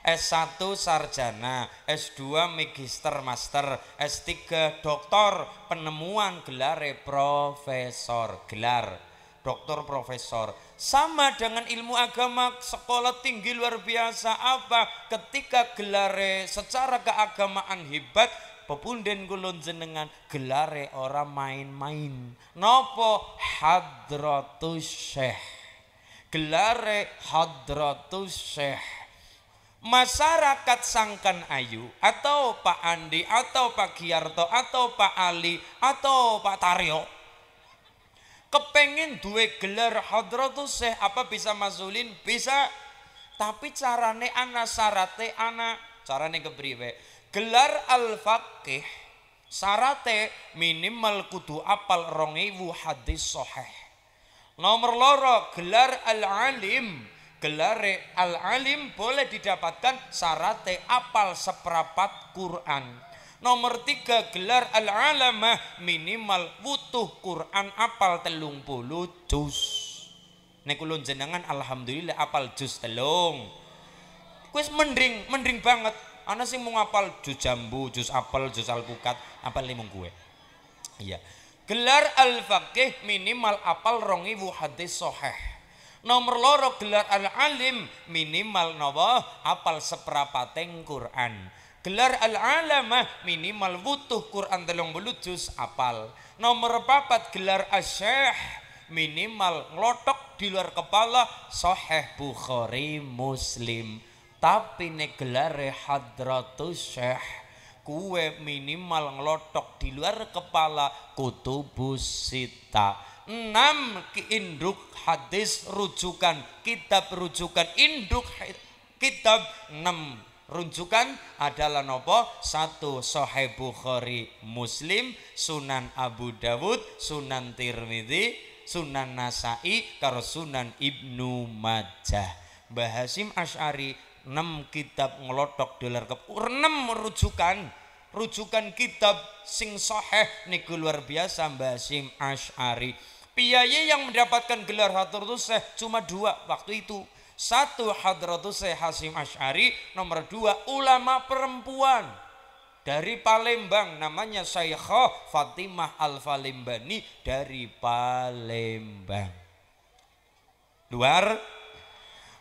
S1 sarjana, S2 magister master, S3 doktor, penemuan gelar profesor, gelar doktor profesor. Sama dengan ilmu agama, sekolah tinggi luar biasa apa? Ketika gelare secara keagamaan hebat, pepunden kulon jenengan gelare orang main-main. Nopo hadratus syekh. Gelare hadratus syekh masyarakat Sangkan Ayu atau Pak Andi atau Pak Giarto atau Pak Ali atau Pak Taryo kepengen duwe gelar hadratus syekh apa bisa masulin bisa. Tapi carane ana syarate ana carane kepriwe? Gelar al faqih syarate minimal kudu apal rongewu hadis sahih. Nomor loro gelar al alim gelare al-alim boleh didapatkan syaratnya apal seperapat Quran. Nomor tiga gelar al-alamah minimal butuh Quran apal telung puluh juz. Nek ulun jenengan alhamdulillah apal juz telung. Kuis mending, mending banget. Ana sing mau apal juz jambu, juz apel, juz alpukat, apal limung kue. Iya. Gelar al-faqih minimal apal rongi hadis soheh Nomor loro gelar al-alim minimal nawa apal seprapateng Quran. Gelar al-alamah minimal butuh Quran telung bulu juz apal. Nomor papat gelar asyih minimal ngelotok di luar kepala Sahih Bukhari Muslim. Tapi ne gelare hadratus syekh kue minimal ngelotok di luar kepala kutubus sita enam induk hadis rujukan kitab rujukan induk kitab enam rujukan adalah nopo? Satu Sahih Bukhari Muslim Sunan Abu Dawud Sunan Tirmidzi Sunan Nasai karo Sunan Ibnu Majah. Bahasim Ash'ari 6 kitab ngelotok dolar ke 6 rujukan rujukan kitab sing sahih niku luar biasa Mbah Hasim Ash'ari Piyayi yang mendapatkan gelar Hadratus Syekh cuma dua waktu itu. Satu Hadratus Syekh Hasim Ash'ari, nomor dua ulama perempuan dari Palembang namanya Syekhah Fatimah Al-Falembani dari Palembang. Luar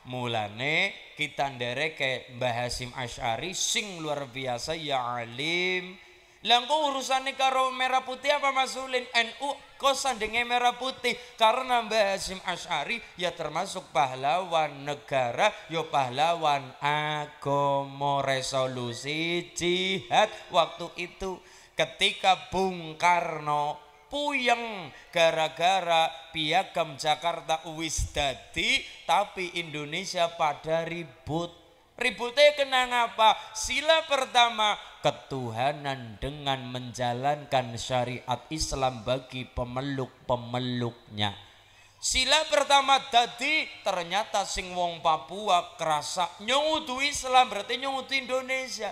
mulane kita ndereke Mbah Hasim Ash'ari sing luar biasa ya alim. Langko urusannya karo merah putih apa masulin NU kok sandingnya merah putih? Karena Mbah Hasim Ash'ari ya termasuk pahlawan negara ya pahlawan agomo resolusi jihad waktu itu. Ketika Bung Karno puyeng gara-gara piagam Jakarta wis dadi tapi Indonesia pada ribut Ributnya kena apa? Sila pertama, ketuhanan dengan menjalankan syariat Islam bagi pemeluk-pemeluknya. Sila pertama tadi ternyata sing wong Papua kerasa nyungutu Islam berarti nyungutu Indonesia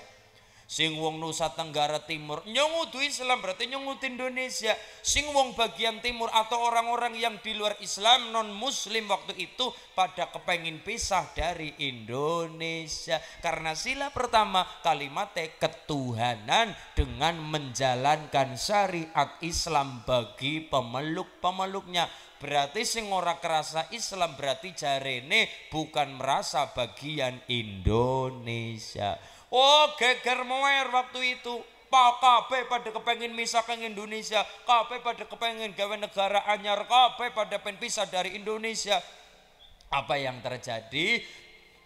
sing wong Nusa Tenggara Timur nyungutu Islam berarti nyungut Indonesia. Sing wong bagian timur atau orang-orang yang di luar Islam non muslim waktu itu pada kepengin pisah dari Indonesia. Karena sila pertama kalimatnya ketuhanan dengan menjalankan syariat Islam bagi pemeluk-pemeluknya. Berarti sing ora kerasa Islam berarti jarene bukan merasa bagian Indonesia Oh geger moer waktu itu. Pak kabeh pada kepengin misalkan Indonesia, kabeh pada kepengin gawe negara anyar, kabeh pada pengen pisah dari Indonesia. Apa yang terjadi?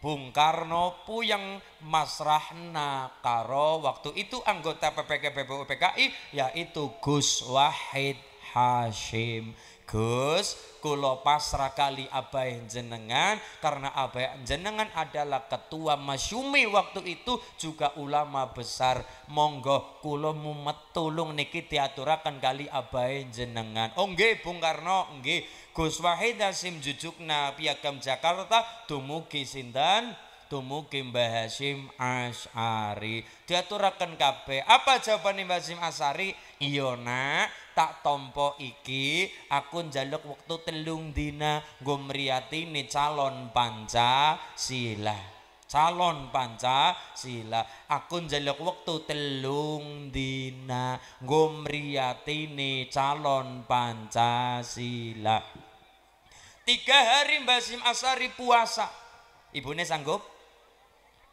Bung Karno puyeng masrahna karo waktu itu anggota PPK PPUPKI yaitu Gus Wahid Hashim. Gus, kulo pasrah kali abai jenengan karena abai jenengan adalah ketua masyumi waktu itu juga ulama besar. Monggo kulo mumet tulung niki diaturakan kali abai jenengan. Oh nggih Bung Karno, nggih. Gus Wahid Hasim Jujukna Piagam Jakarta dumugi sinten? dumugi Mbah Hasyim Asy'ari. Diaturaken kabeh. Apa jawaban Mbah Hasyim Asy'ari? Iya nak, tak tompo iki aku njaluk wektu telung dina nggo mriyatine calon Pancasila. calon Pancasila aku njaluk wektu telung dina nggo mriyatine calon Pancasila tiga hari Mbak Sim Asari puasa. Ibune sanggup?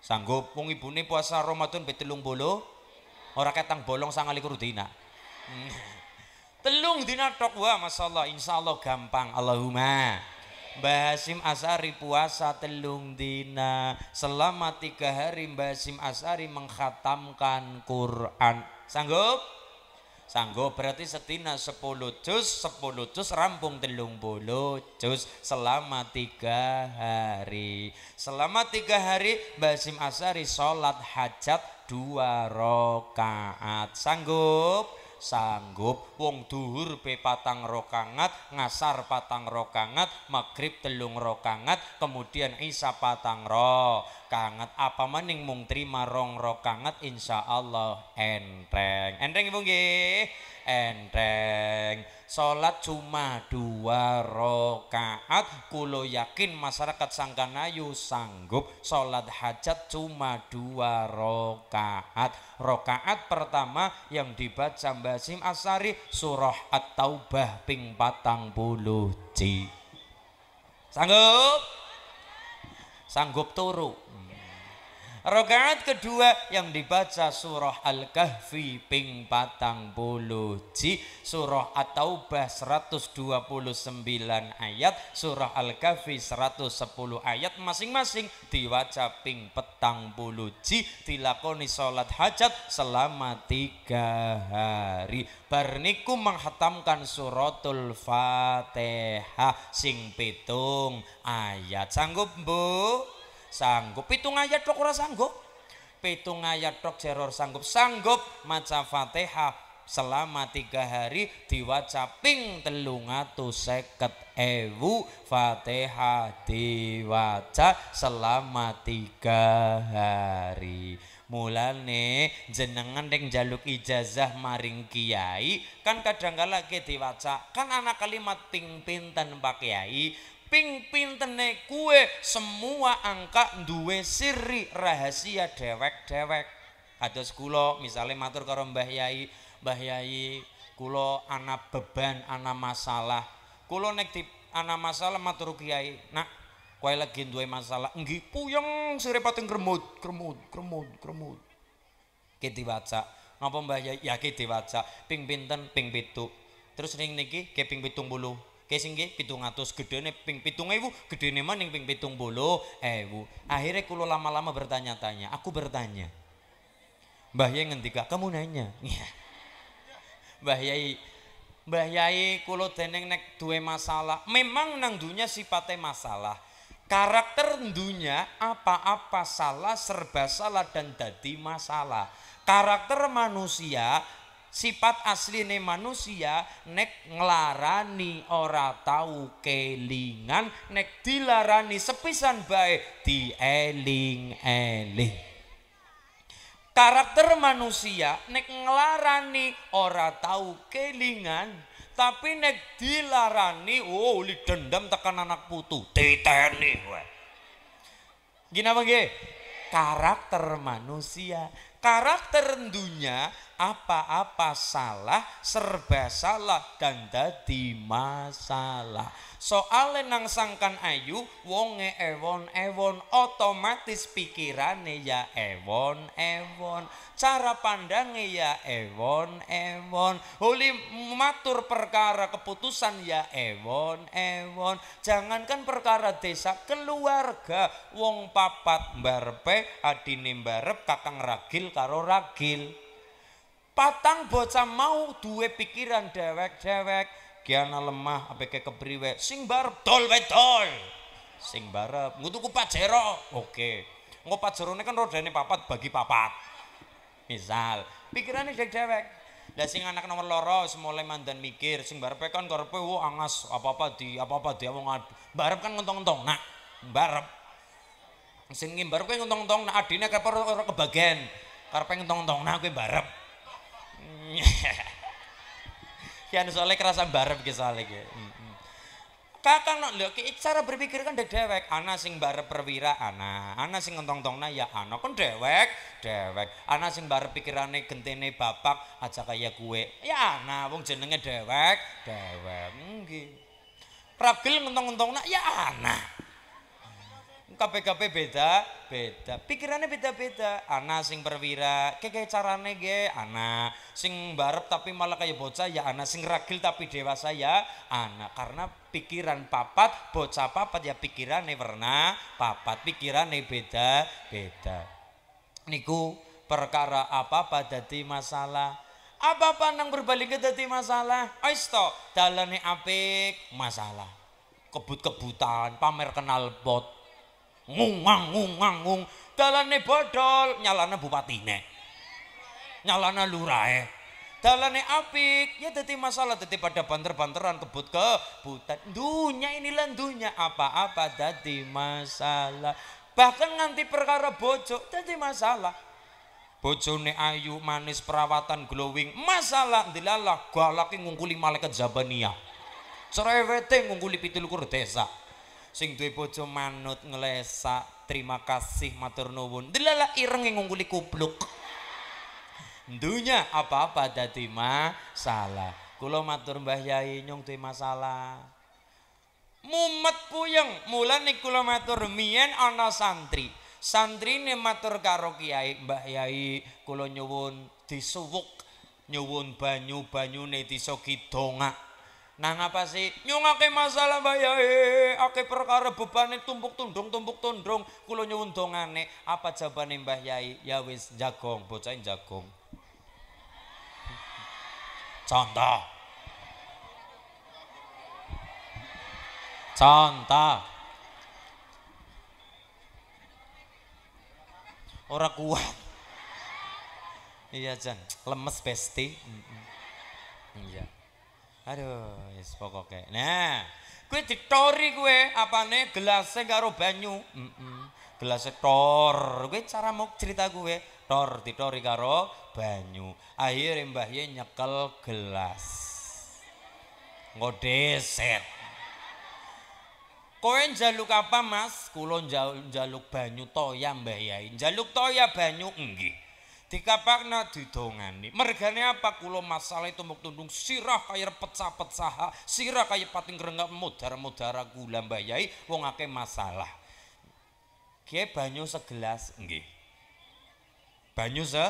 Sanggup. Wong ibune puasa Ramadan betelung bolo? Ora ketang bolong sangalikur dina. telung dina tok wah masyaallah insyaallah gampang. Allahumma. Mbah Hasim Asari puasa telung dina. Selama tiga hari Mbah Hasim Asari menghatamkan Quran. Sanggup? Sanggup berarti setina sepuluh juz sepuluh juz rampung telung bulu juz selama tiga hari. Selama tiga hari Mbah Hasim Asari sholat hajat dua rokaat sanggup sanggup wong duhur pe patang rokangat ngasar patang rokangat maghrib telung rokangat kemudian isa patang ro kangat apa maning mung terima rong rokangat insya Allah enteng enteng ibu nggih? Enteng Sholat cuma dua rokaat Kulo yakin masyarakat Sangkanayu sanggup Sholat hajat cuma dua rokaat Rokaat pertama yang dibaca Mbak Sim Asari Surah At-Taubah ping patang puluh ji. Sanggup? Sanggup turu Rokaat kedua yang dibaca surah Al-Kahfi ping patang puluh ji. Surah At-Taubah 129 ayat. Surah Al-Kahfi 110 ayat masing-masing diwaca ping petang puluh ji. Dilakoni sholat hajat selama tiga hari. Barniku menghatamkan suratul fatihah sing pitung ayat. Sanggup bu sanggup. Pitung ayat tok ora sanggup? Pitung ayat tok jeror sanggup. Sanggup. Maca fatihah selama tiga hari diwaca ping telung seket ewu. Fatihah diwaca selama tiga hari. Mulane jenengan yang jaluk ijazah maring kiai kan kadang kala diwaca kan anak kalimat ping pinten pak kiai ping pintene kue semua angka duwe siri rahasia dewek-dewek. Ada sekuloh misalnya matur karo Mbah Yai Mbah Yai kulo ana beban ana masalah. Kulo nek anak ana masalah matur kiai nak kue lagi duwe masalah nggih puyeng sirepate kremut kremut kremut kremut. Kita baca napa Mbah Yai? Ya kita baca ping pinten? Ping pitu. Terus ning niki ke ping 70 Oke pitung atus gede nih ping 7000, gedene maning ping 70000. Akhirnya kulo lama-lama bertanya-tanya, aku bertanya. Mbah Yai ngendika, kamu nanya. Iya. Mbah Yai Mbah Yai kulo teneng nek duwe masalah, memang nang dunya sifatnya masalah. Karakter dunia apa-apa salah serba salah dan dadi masalah. Karakter manusia sifat asline manusia nek nglarani ora tahu kelingan nek dilarani sepisan bae dieling-eling. Karakter manusia nek nglarani ora tahu kelingan tapi nek dilarani oh li dendam tekan anak putu titeni wae gini apa karakter manusia. Karakter dunia apa-apa salah serba salah dan dadi masalah. Soalnya nang sangkan ayu wonge ewon ewon otomatis pikirane ya ewon ewon cara pandangnya ya ewon ewon huli matur perkara keputusan ya ewon ewon jangankan perkara desa keluarga. Wong papat mbarpe adine mbarep kakang ragil karo ragil patang bocah mau duwe pikiran dewek-dewek kiana lemah apa ke kepriwe sing barep dol wedol. Sing barep. Ngutuku pajero oke. Ngo pajerone kan rodane papat bagi papat. Misal pikirannya dewek-dewek. Lah sing anak nomor loro semulai mandan mikir sing barep kan karepe wo angas apa-apa di apa-apa dia wong barep kan ngontong-ngontong nak. Barep. Sing ngimbar kowe ngontong-ngontong nak adine karepe kebagian karepe ngontong-ngontong nak kowe barep Kian soalnya kerasa barep ke soalnya ke. Kakang nak lho cara berpikir kan dewek, ana sing barep perwira ana, ana sing ngentong-tongna ya ana kon dewek, dewek. Ana sing barep pikirane gentene bapak aja kaya kue. Ya ana wong jenenge dewek, dewek. Nggih. Ragil ngentong-ngentongna ya ana. KPKP beda, beda. Pikirannya beda-beda. Ana sing perwira, kayak carane ge ana. Sing barep tapi malah kayak bocah ya ana. Sing ragil tapi dewasa ya ana. Karena pikiran papat, bocah papat ya pikirannya warna papat. Pikirannya beda, beda. Niku perkara apa-apa dadi masalah. Apa-apa nang berbalik ke dadi masalah. Aisto, dalane apik masalah. Kebut-kebutan, pamer kenal pot ngungang ngungang ngung. Dalane bodol nyalana bupatine. Nyalana lurahe. Dalane apik. Ya dadi masalah dadi pada banter-banteran kebut ke butat dunya inilah dunya apa-apa dadi masalah. Bahkan nganti perkara bojo dadi masalah. Bojone ayu manis perawatan glowing. Masalah dilalah galake ngungkuli malaikat zabania cerewete ngungkuli pitulukur desa sing duwe bojo manut nglesak terima kasih matur nuwun. Delala ireng ngungkuli kupluk dunya apa-apa dadi masalah. Kula matur Mbah Yai nyung duwe masalah. Mumet puyeng. Mulane kula matur mien ana santri. Santri ne matur karo kiai Mbah Yai kula nyuwun disuwuk. Nyuwun banyu banyune disa kidongak Nah ngapa sih? Nyungake masalah bayae ake perkara bebane tumpuk tundung tumpuk tundung. Kula nyuwun dongane apa jawabane Mbah Yai ya wis jagong. Bocah jagong. Contoh. Contoh. Ora kuat. Iya Jan. Lemes besti iya Aduh, yes pokoknya. Nah, kue ditori kue apane gelasnya karo banyu. Mm -mm. Gelasnya tor. Kue cara mau cerita kue tor ditori karo banyu. Akhirnya Mbah Ye nyekel gelas. Ngodeset. Kowe njaluk apa Mas? Kulo njaluk banyu toya Mbah Yai. Njaluk toya banyu nggih dikapakna didongani. Mergane apa? Kulo masalah itu tundung. Sirah kaya pecah-pecah sirah kaya pating rengak mudara-mudara gula mbayai wong akeh masalah. Kie banyu segelas. Nggih. Banyu se?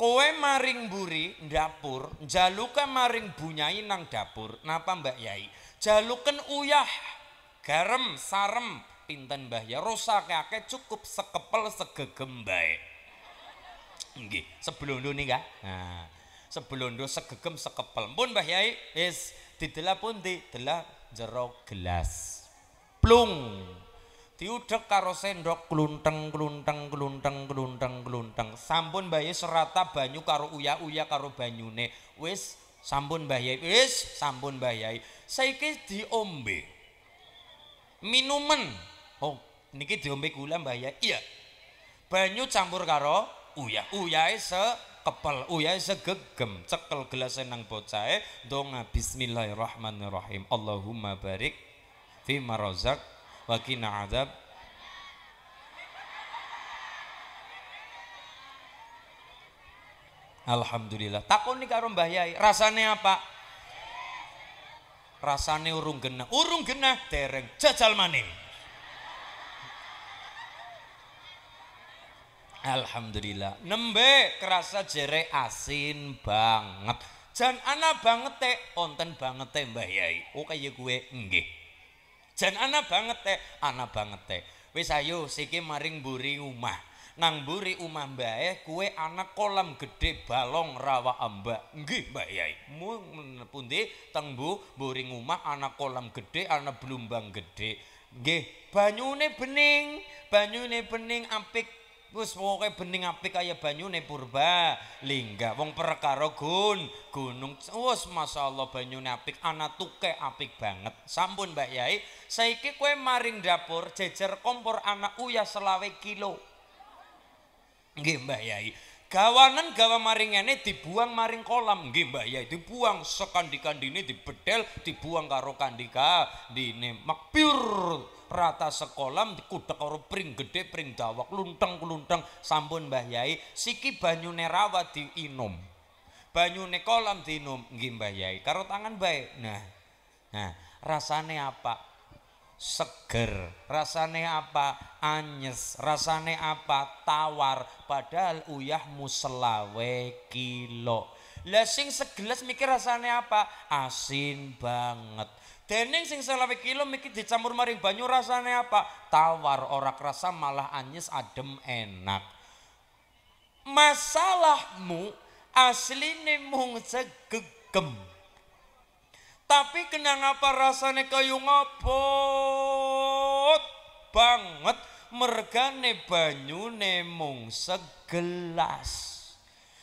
Kowe maring buri dapur jalukan maring bunyai nang dapur. Napa mbak yai? Jalukan uyah garam sarem. Pinten mbah ya rosa kake cukup sekepel segegem baik Nggih, sebelondo nika. Nah, sebelondo segegem sekepel. Pun Mbah Yai wis didelap pun di delap jero gelas. Plung. Diudek karo sendok klunteng klunteng klunteng klunteng klunteng. Sampun Mbah Yai serata banyu karo uya-uya karo banyune. Wis sampun Mbah Yai, wis sampun Mbah Yai. Saiki diombe. Minuman. Oh, niki diombe gula Mbah Yai. Iya. Banyu campur karo uyah uyahe sekepel uyahe segegem cekel gelas nang bocahe donga bismillahirrahmanirrahim Allahumma barik fi marazak wa qina Alhamdulillah. Takoni karo Mbah Yai, rasane apa? Rasane urung genah. Urung genah dereng jajal maning. Alhamdulillah. Nembe kerasa jere asin banget. Jan ana banget teh, onten banget teh Mbah Yai. Oh kaya gue nggih. Jan ana banget teh, ana banget teh. Wis ayo siki maring buri umah. Nang buri umah Mbah kue anak kolam gede balong rawa amba. Nggih Mbah Yai. Mu pundi teng bu buri umah anak kolam gede, anak belumbang gede. Nggih, banyune bening, banyune bening apik Wis pokoke bening apik kaya banyune purba. Lingga wong perkara gun gunung. Wis masyaallah banyune apik ana tuke apik banget. Sampun Mbak Yai. Saiki kowe maring dapur jejer kompor anak uyah selawe kilo. Nggih Mbak Yai. Gawanan gawa maringene dibuang maring kolam. Nggih Mbah Yai dibuang sekandi-kandine dibedel dibuang karo kandika dine makpur rata sekolam dikudek karo pring gede pring dawak lunteng-lunteng sampun Mbah Yai. Siki banyune rawat diinum banyune kolam diinum nggih Mbah Yai karo tangan bae nah nah rasane apa? Seger rasane apa? Anyes rasane apa? Tawar padahal uyahmu selawe kilo. Lah sing segelas mikir rasane apa? Asin banget Dening sing selawe kilo mikir dicampur maring banyu rasane apa? Tawar, ora kerasa malah anyes adem enak. Masalahmu asline mung segegem. Tapi kenapa rasanya kayu ngapot banget mergane banyu mung segelas.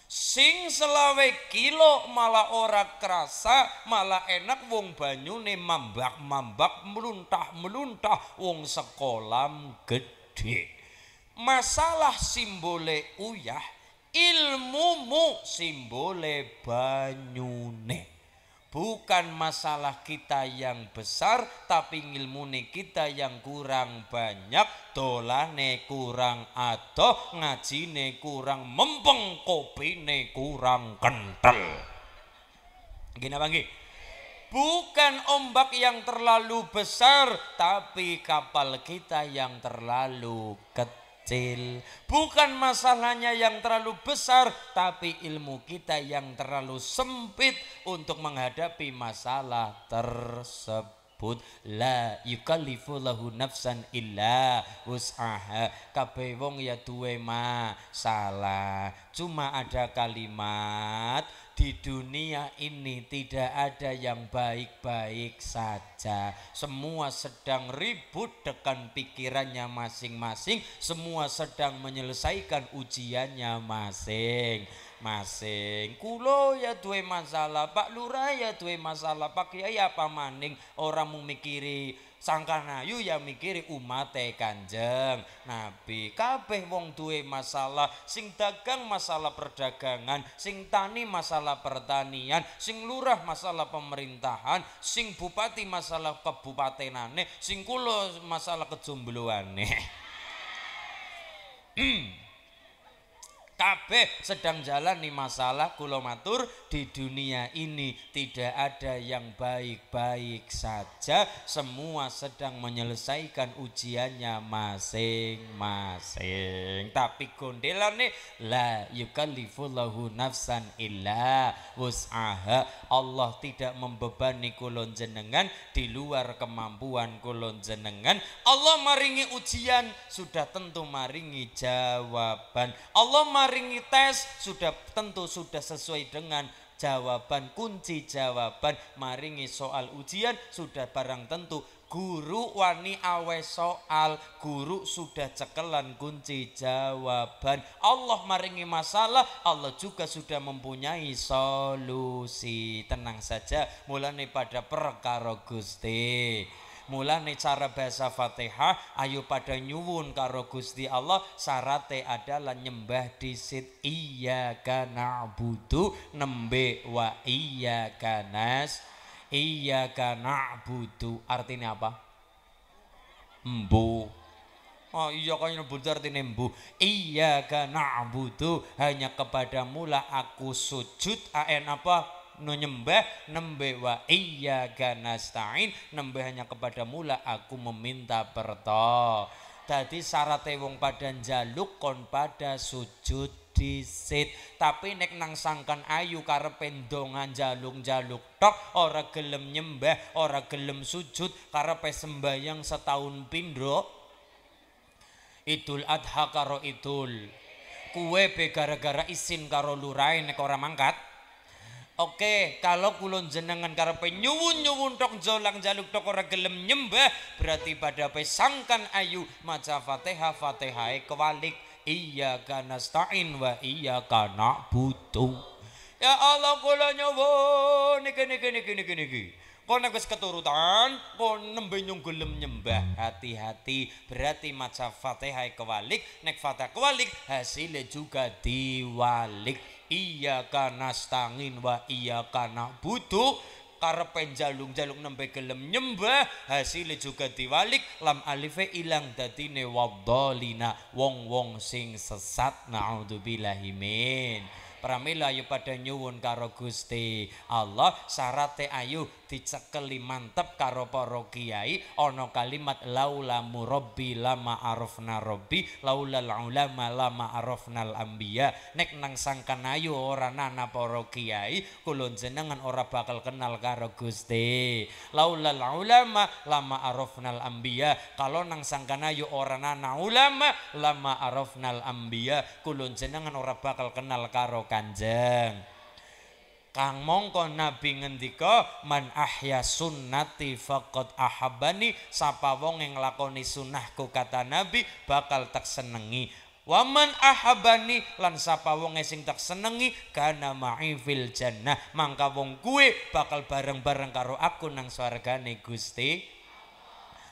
Sing selawe kilo malah ora kerasa malah enak wong banyune mambak-mambak meluntah-meluntah wong sekolam gede. Masalah simbole uyah ilmumu simbole banyune. Bukan masalah kita yang besar tapi ngilmune kita yang kurang banyak, dolane kurang adoh, ngajine kurang mempeng, kopine kurang kental. Gini apa Bukan ombak yang terlalu besar, tapi kapal kita yang terlalu kecil kecil. Bukan masalahnya yang terlalu besar, tapi ilmu kita yang terlalu sempit untuk menghadapi masalah tersebut. La yukallifu lahu nafsan illa usaha kabeh wong ya duwe masalah. Cuma ada kalimat di dunia ini tidak ada yang baik-baik saja. Semua sedang ribut dengan pikirannya masing-masing, semua sedang menyelesaikan ujiannya masing-masing. Kulo ya duwe masalah, Pak Lurah ya duwe masalah, Pak Kiai apa maning orang memikiri Sangkanayu ya mikiri umate kanjeng Nabi kabeh wong duwe masalah sing dagang masalah perdagangan sing tani masalah pertanian sing lurah masalah pemerintahan sing bupati masalah kebupatenane sing kulo masalah kejombloane hmm. Kabeh sedang jalan nih masalah kula matur di dunia ini tidak ada yang baik-baik saja. Semua sedang menyelesaikan ujiannya masing-masing. Tapi gondelane la yukallifullahu nafsan illa wus'aha. Allah tidak membebani kulon jenengan di luar kemampuan kulon jenengan Allah maringi ujian sudah tentu maringi jawaban. Allah maringi maringi tes sudah tentu sudah sesuai dengan jawaban kunci jawaban. Maringi soal ujian sudah barang tentu. Guru wani awe soal guru sudah cekelan kunci jawaban. Allah maringi masalah Allah juga sudah mempunyai solusi. Tenang saja mulai pada perkara Gusti mulane cara bahasa Fatihah ayo pada nyuwun karo Gusti Allah syarate adalah nyembah disit iya na'budu nembe wa iya nas iya na'budu artinya apa? Embu Oh iya kan nyebut artinya embu Iya na'budu hanya kepadamu lah aku sujud aen apa no nyembah nembe wa iya ganastain nembe hanya kepada mula aku meminta perto. Tadi syarat wong pada jaluk kon pada sujud disit tapi nek nang sangkan ayu karepe ndongan jaluk-jaluk tok ora gelem nyembah ora gelem sujud karepe sembayang setahun pindro Idul Adha karo Idul. Kue be gara-gara isin karo lurai nek ora mangkat Oke, kalau kulon jenengan karepe nyuwun-nyuwun tok jolang jaluk tok ora gelem nyembah, berarti pada pesangkan ayu maca Fatihah Fatihah kewalik iya kana stain wa kana butuh. Ya Allah kula nyuwun niki niki niki niki niki. Kau wis keturutan, kau nembe gelem nyembah hati-hati. Berarti maca Fatihah kewalik, nek Fatihah kewalik hasilnya juga diwalik. iyyaka nastangin wa iyyaka nabudu karepen jalung-jalung nembe gelem nyembah hasil juga diwalik. Lam alife ilang dadine wadolina wong-wong sing sesat naudzubillahi min. Pramila ayu pada nyuwun karo Gusti Allah. Syarate ayu dicekeli mantep karo para kiai. Ana kalimat laula murabbi lama arafna rabbi laula ulama lama arafnal anbiya nek nang sangkan ayu ora nana para kiai kula jenengan ora bakal kenal karo Gusti. Laula ulama lama arafnal anbiya kalau nang sangkan ayu ora nana ulama lama arafnal anbiya kula jenengan ora bakal kenal karo Kanjeng. Kang mongko Nabi ngendika man ahya sunnati faqad ahabani sapa wong yang nglakoni sunnahku kata Nabi bakal tak senengi Waman ahabani lan sapa wong sing tak senengi kana ma'i fil jannah. Mangka wong kuwe bakal bareng-bareng karo aku nang swargane Gusti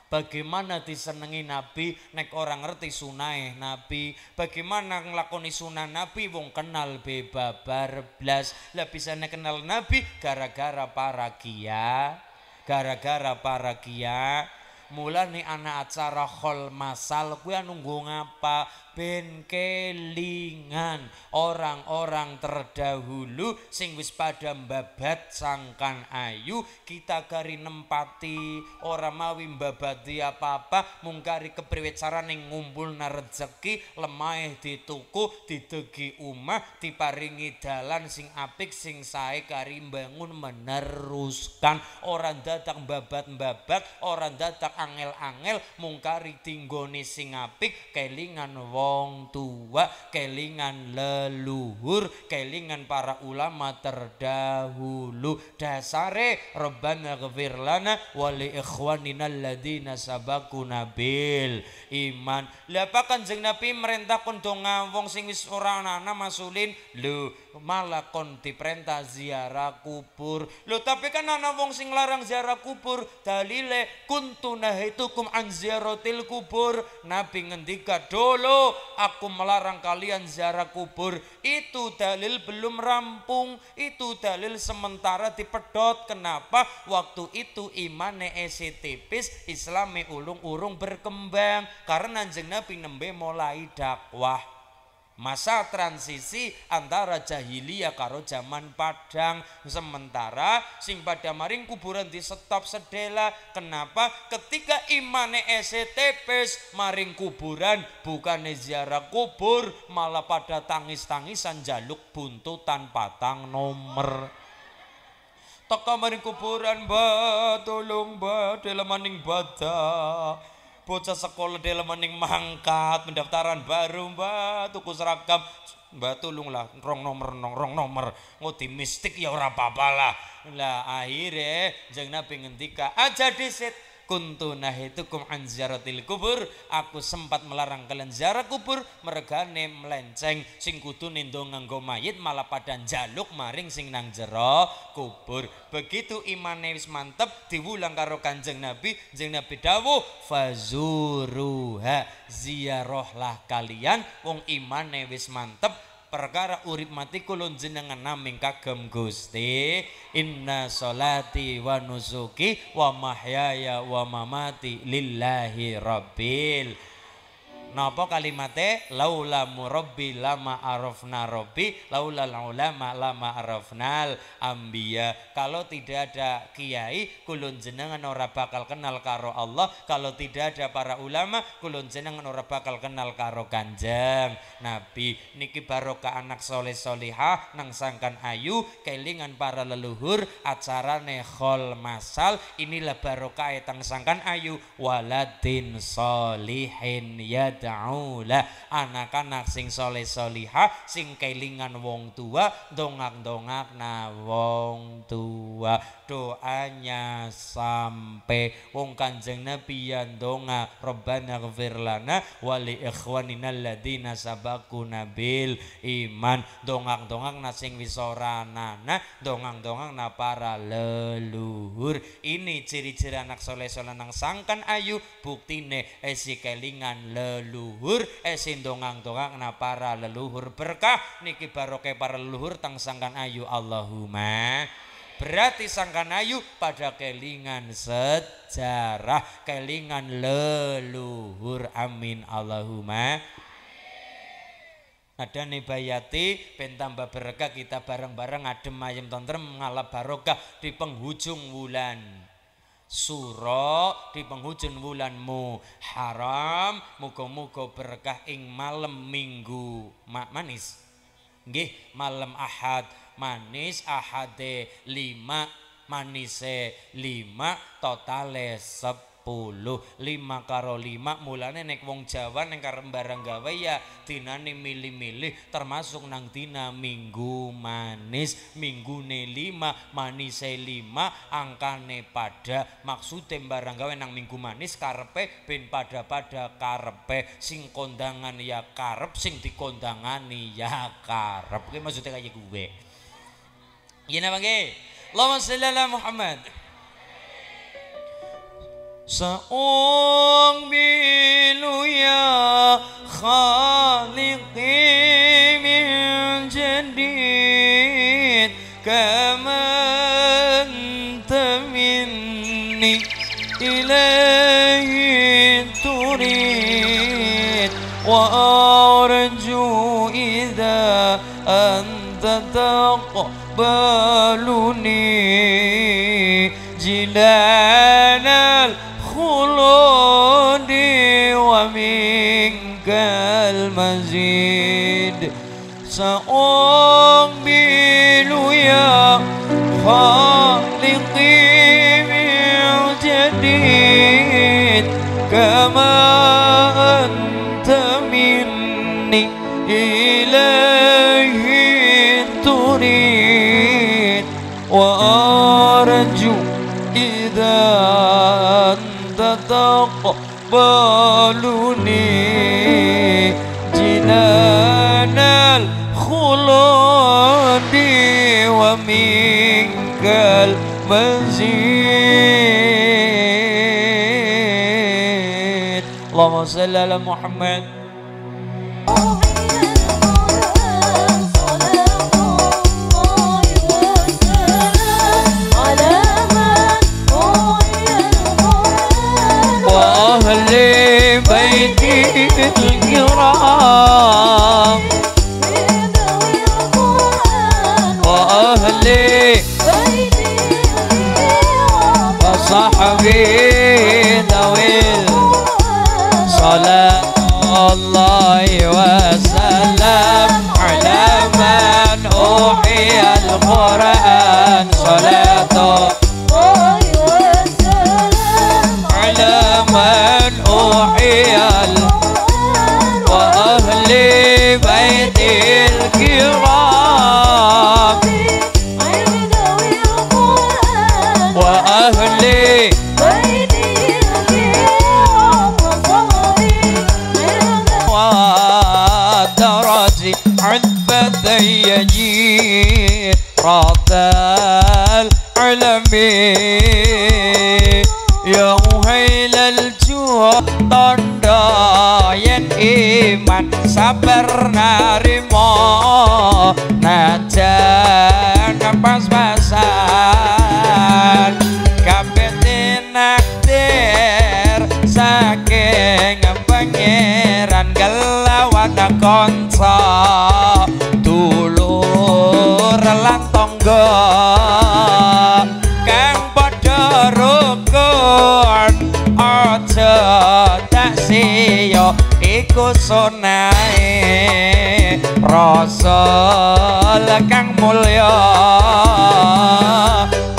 bagaimana disenengi Nabi nek orang ngerti sunai Nabi? Bagaimana ngelakoni sunnah Nabi? Wong kenal bebabar blas. Lah bisa nek kenal Nabi? Gara-gara para kia gara-gara para kia mulane anak acara khol masal kuwi nunggu ngapa ben kelingan. Orang-orang terdahulu sing wis pada mbabat sangkan ayu kita kari nempati. Ora mawi mbabati apa-apa mungkari kepriwe carane ngumpul rezeki lemah dituku didegi umah diparingi dalan sing apik sing sae kari bangun meneruskan. Orang datang babat-babat orang datang angel-angel mungkari tinggoni sing apik kelingan wong wong tua, kelingan leluhur, kelingan para ulama terdahulu. Dasare Rabbana ghafir lana wa li ikhwanina alladhina sabaquna bil iman. Lah apa Kanjeng Nabi merintah kon wong sing wis ora ana masulin lho malah kon diperintah ziarah kubur. Lho tapi kan ana wong sing larang ziarah kubur dalile kuntu nahitukum an ziaratil kubur. Nabi ngendika dulu aku melarang kalian ziarah kubur. Itu dalil belum rampung, itu dalil sementara dipedot. Kenapa? Waktu itu imane esi tipis, islami ulung-urung berkembang karena jeneng Nabi nembe mulai dakwah masa transisi antara jahiliyah karo zaman padang. Sementara sing pada maring kuburan di stop sedela. Kenapa? Ketika imane STPs maring kuburan bukan ziarah kubur malah pada tangis-tangisan jaluk buntutan patang nomor teka maring kuburan ba tolong ba delamaning badak bocah sekolah dia mending mangkat pendaftaran baru mbak tuku seragam. Mbak tulung lah rong nomor nong rong nomor. Ngoti mistik ya ora apa-apa lah. Lah akhirnya jeng nabi ngendika aja disit kuntu nahitukum an ziyaratil kubur. Aku sempat melarang kalian ziarah kubur meregane melenceng. Sing kudu nindo nganggo mayit malah pada jaluk maring sing nang jero kubur. Begitu imane wis mantep diwulang karo kanjeng nabi. Jeng nabi dawuh fazuruha ziarahlah kalian. Wong imane wis mantep perkara urip mati kulun jenengan naming kagem Gusti inna solati wa nusuki wa mahyaya wa mamati lillahi rabbil Napa kalimate? Laula murabbi lama arafna rabbi laula ulama lama arafnal ambia kalau tidak ada kiai kulun jenengan ora bakal kenal karo Allah. Kalau tidak ada para ulama kulun jenengan ora bakal kenal karo kanjeng Nabi. Niki barokah anak soleh solihah nang sangkan ayu kelingan para leluhur acara khol masal. Inilah barokah tang sangkan ayu. Waladin solihin yad mad'ula anak-anak sing soleh solihah sing kelingan wong tua dongak-dongak na wong tua. Doanya sampai wong kanjeng Nabi yang donga Rabbana ghafir lana wali ikhwanina alladina sabaku nabil iman. Dongak-dongak na sing wisoranana dongak-dongak na para leluhur. Ini ciri-ciri anak soleh-soleh nang sangkan ayu buktine esi kelingan leluhur esi dongang-dongang na para leluhur berkah niki barokah para leluhur tang sangkan ayu Allahumma Berarti Sangkanayu pada kelingan sejarah, kelingan leluhur. Amin Allahumma. Ada nih bayati, pentambah berkah kita bareng-bareng adem ayam tentrem ngalap barokah di penghujung bulan. Suro di penghujung bulanmu haram muga-muga berkah ing malam minggu. Mak manis? Nggih malam ahad. Manis ahade lima manise lima totale sepuluh lima karo lima mulane nek wong Jawa neng karem barang gawe ya dinane milih-milih termasuk nang dina minggu manis minggune lima manise lima angkane pada maksude barang gawe nang minggu manis karepe ben pada-pada karepe sing kondangan ya karep sing dikondangani ya karep ki maksudnya kayak gue Gina bangke. Allahumma salli ala Muhammad. سأقبل يا خالقي من جديد كما أنت مني إليه تريد وأرجو إذا أنت تقبل سأقبل يا خالقي من جديد كما أنت مني إليه تريد وأرجو إذا أنت تقبلني المزيد اللهم صل على محمد. Iku sunae rasul kang mulya.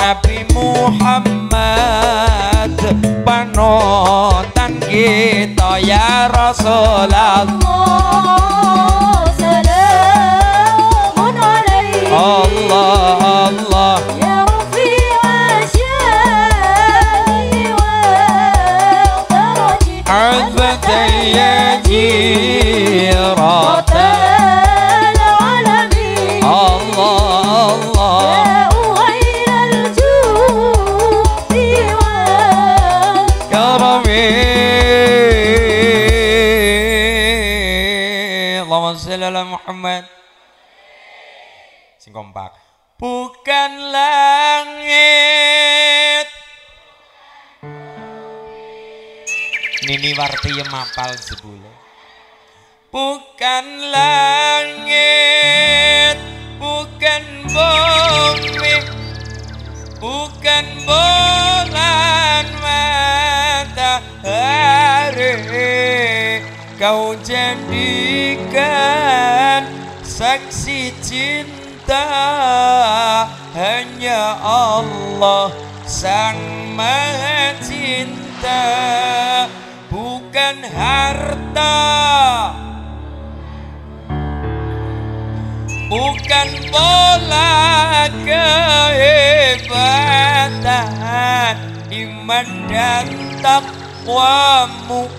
Nabi Muhammad panutan kita ya Rasulullah Allah Allah Nini Warti yang mapal sebule bukan langit bukan bumi bukan bulan matahari. Kau jadikan saksi cinta hanya Allah sang maha cinta bukan harta. Bukan bola kehebatan iman dan takwamu.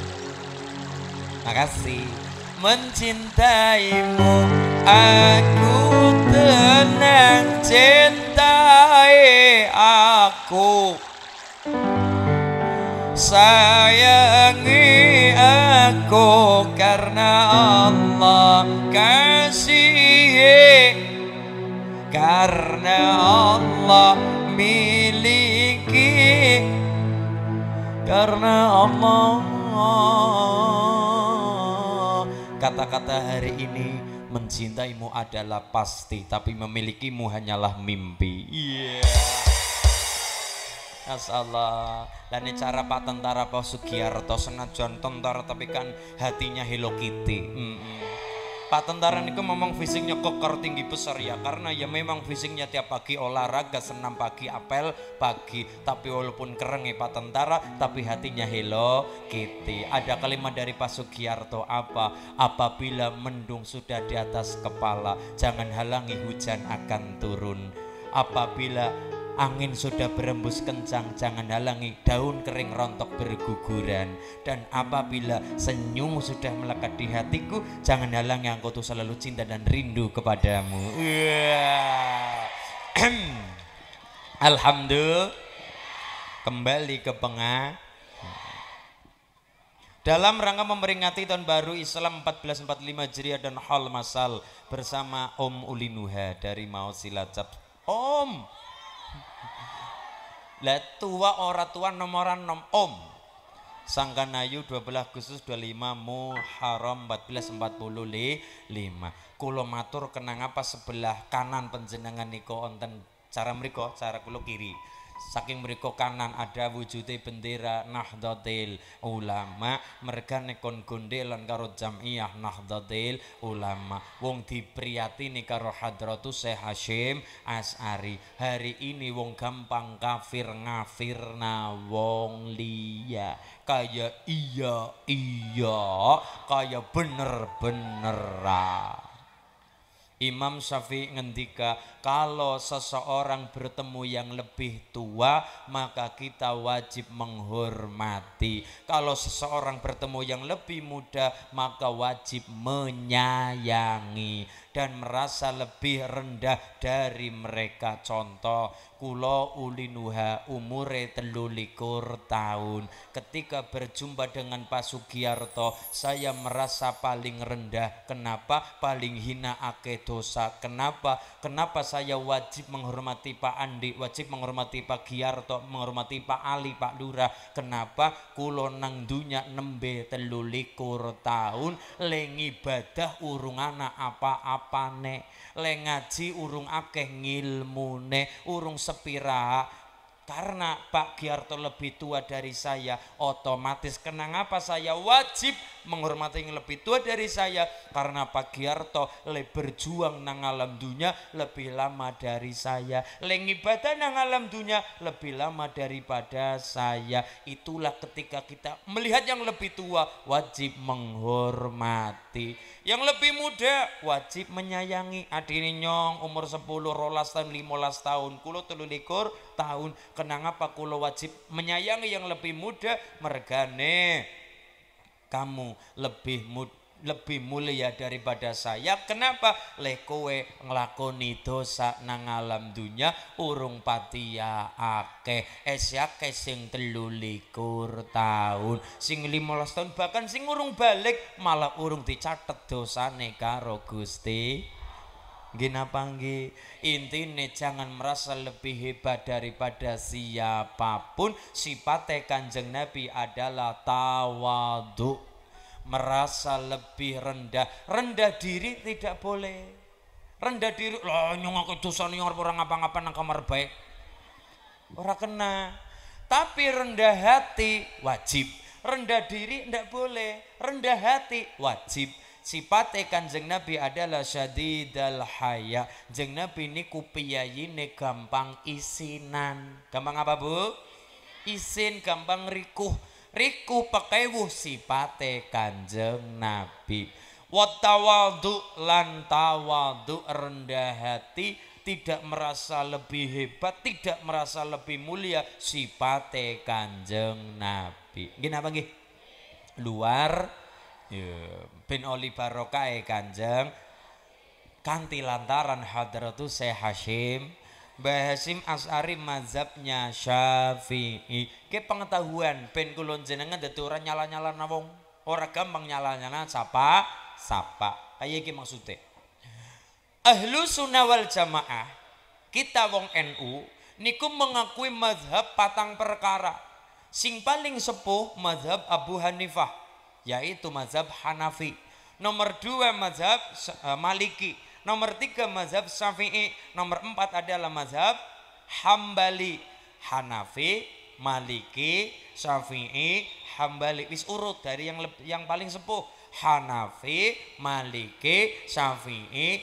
Makasih. Mencintaimu aku tenang cintai aku. Sayangi karena Allah kasih karena Allah miliki. Karena Allah. Kata-kata hari ini mencintaimu adalah pasti tapi memilikimu hanyalah mimpi. Iya Masalah dan ini cara Pak Tentara Pak Sugiarto senajan tentara tapi kan hatinya Hello Kitty. Mm-mm. Pak Tentara ini memang fisiknya keker tinggi besar ya karena ya memang fisiknya tiap pagi olahraga senam pagi apel pagi. Tapi walaupun keren ya Pak Tentara tapi hatinya Hello Kitty. Ada kalimat dari Pak Sugiarto apa? Apabila mendung sudah di atas kepala jangan halangi hujan akan turun. Apabila Angin sudah berembus kencang, jangan halangi daun kering rontok berguguran. Dan apabila senyum sudah melekat di hatiku, jangan halangi engkau tuh selalu cinta dan rindu kepadamu. Iya. Alhamdulillah. Kembali ke pengah. Dalam rangka memperingati tahun baru Islam 1445 Hijriah dan Hal Masal bersama Om Ulinuha dari Mau Cilacap. Om, lah tua ora tua nomoran nom om. Sangkanayu 12 Agustus 25 Muharram 1445. Kulo matur kenang apa sebelah kanan penjenengan niko onten cara mriko cara kulo kiri. Saking mriko kanan ada wujude bendera Nahdlatul Ulama, mereka nekon gondelan karo Jamiyah Nahdlatul Ulama. Wong dipriyatini karo Hadratus Syekh Hashim As'ari. Hari ini wong gampang kafir ngafirna wong liya. Kaya iya iya, kaya bener-bener. Imam Syafi'i ngendika kalau seseorang bertemu yang lebih tua maka kita wajib menghormati. Kalau seseorang bertemu yang lebih muda maka wajib menyayangi dan merasa lebih rendah dari mereka. Contoh kulo ulinuha umure telulikur tahun. Ketika berjumpa dengan Pak Sugiarto saya merasa paling rendah. Kenapa? Paling hina ake dosa. Kenapa? Kenapa saya wajib menghormati Pak Andi wajib menghormati Pak Giarto menghormati Pak Ali Pak Lurah. Kenapa? Kulo nang dunya nembe telulikur tahun leng ibadah urung ana apa-apane le ngaji urung akeh ngilmune urung sepira. Karena Pak Giarto lebih tua dari saya otomatis. Kenang apa saya? Wajib menghormati yang lebih tua dari saya karena Pak Giarto le berjuang nang alam dunia lebih lama dari saya. Le ibadah nang alam dunia lebih lama daripada saya. Itulah ketika kita melihat yang lebih tua wajib menghormati. Yang lebih muda wajib menyayangi adini nyong umur 10 rolas tahun 15 tahun. Kulo telu likur tahun. Kenang apa kulo wajib menyayangi yang lebih muda? Mergane kamu lebih mud, lebih mulia daripada saya. Kenapa? Le kowe nglakoni dosa nang alam dunya urung pati ya akeh esyake sing telu likur tahun sing 15 tahun bahkan sing urung balik malah urung dicatet dosane karo Gusti Gina panggi intine jangan merasa lebih hebat daripada siapa pun. Sifatnya kanjeng Nabi adalah tawadu merasa lebih rendah. Rendah diri tidak boleh. Rendah diri lah nyong aku dosa nyong orang ngapa-ngapa nang kamar baik. Ora kena. Tapi rendah hati wajib. Rendah diri tidak boleh. Rendah hati wajib Sifatnya kanjeng Nabi adalah syadidal haya. Jeng Nabi ini kupiyayine gampang isinan. Gampang apa bu? Isin gampang rikuh. Rikuh pakai wuh sipate kanjeng Nabi. Watawadu lan tawadu rendah hati tidak merasa lebih hebat, tidak merasa lebih mulia sipate kanjeng Nabi. Gini apa gih? Luar Ya, bin oli barokah kanjeng kanti lantaran hadratu Syekh Hashim Mbah Hasim As'ari mazhabnya Syafi'i. Ke pengetahuan ben kulon jenengan dadi ora nyala-nyala wong. Ora gampang nyala-nyala sapa sapa. Kaya iki maksudnya. Ahlu sunnah wal jamaah kita wong NU niku mengakui mazhab patang perkara. Sing paling sepuh mazhab Abu Hanifah yaitu mazhab Hanafi. Nomor dua mazhab uh, Maliki. Nomor tiga mazhab Syafi'i. Nomor empat adalah mazhab Hambali. Hanafi, Maliki, Syafi'i, Hambali. Wis urut dari yang yang paling sepuh. Hanafi, Maliki, Syafi'i,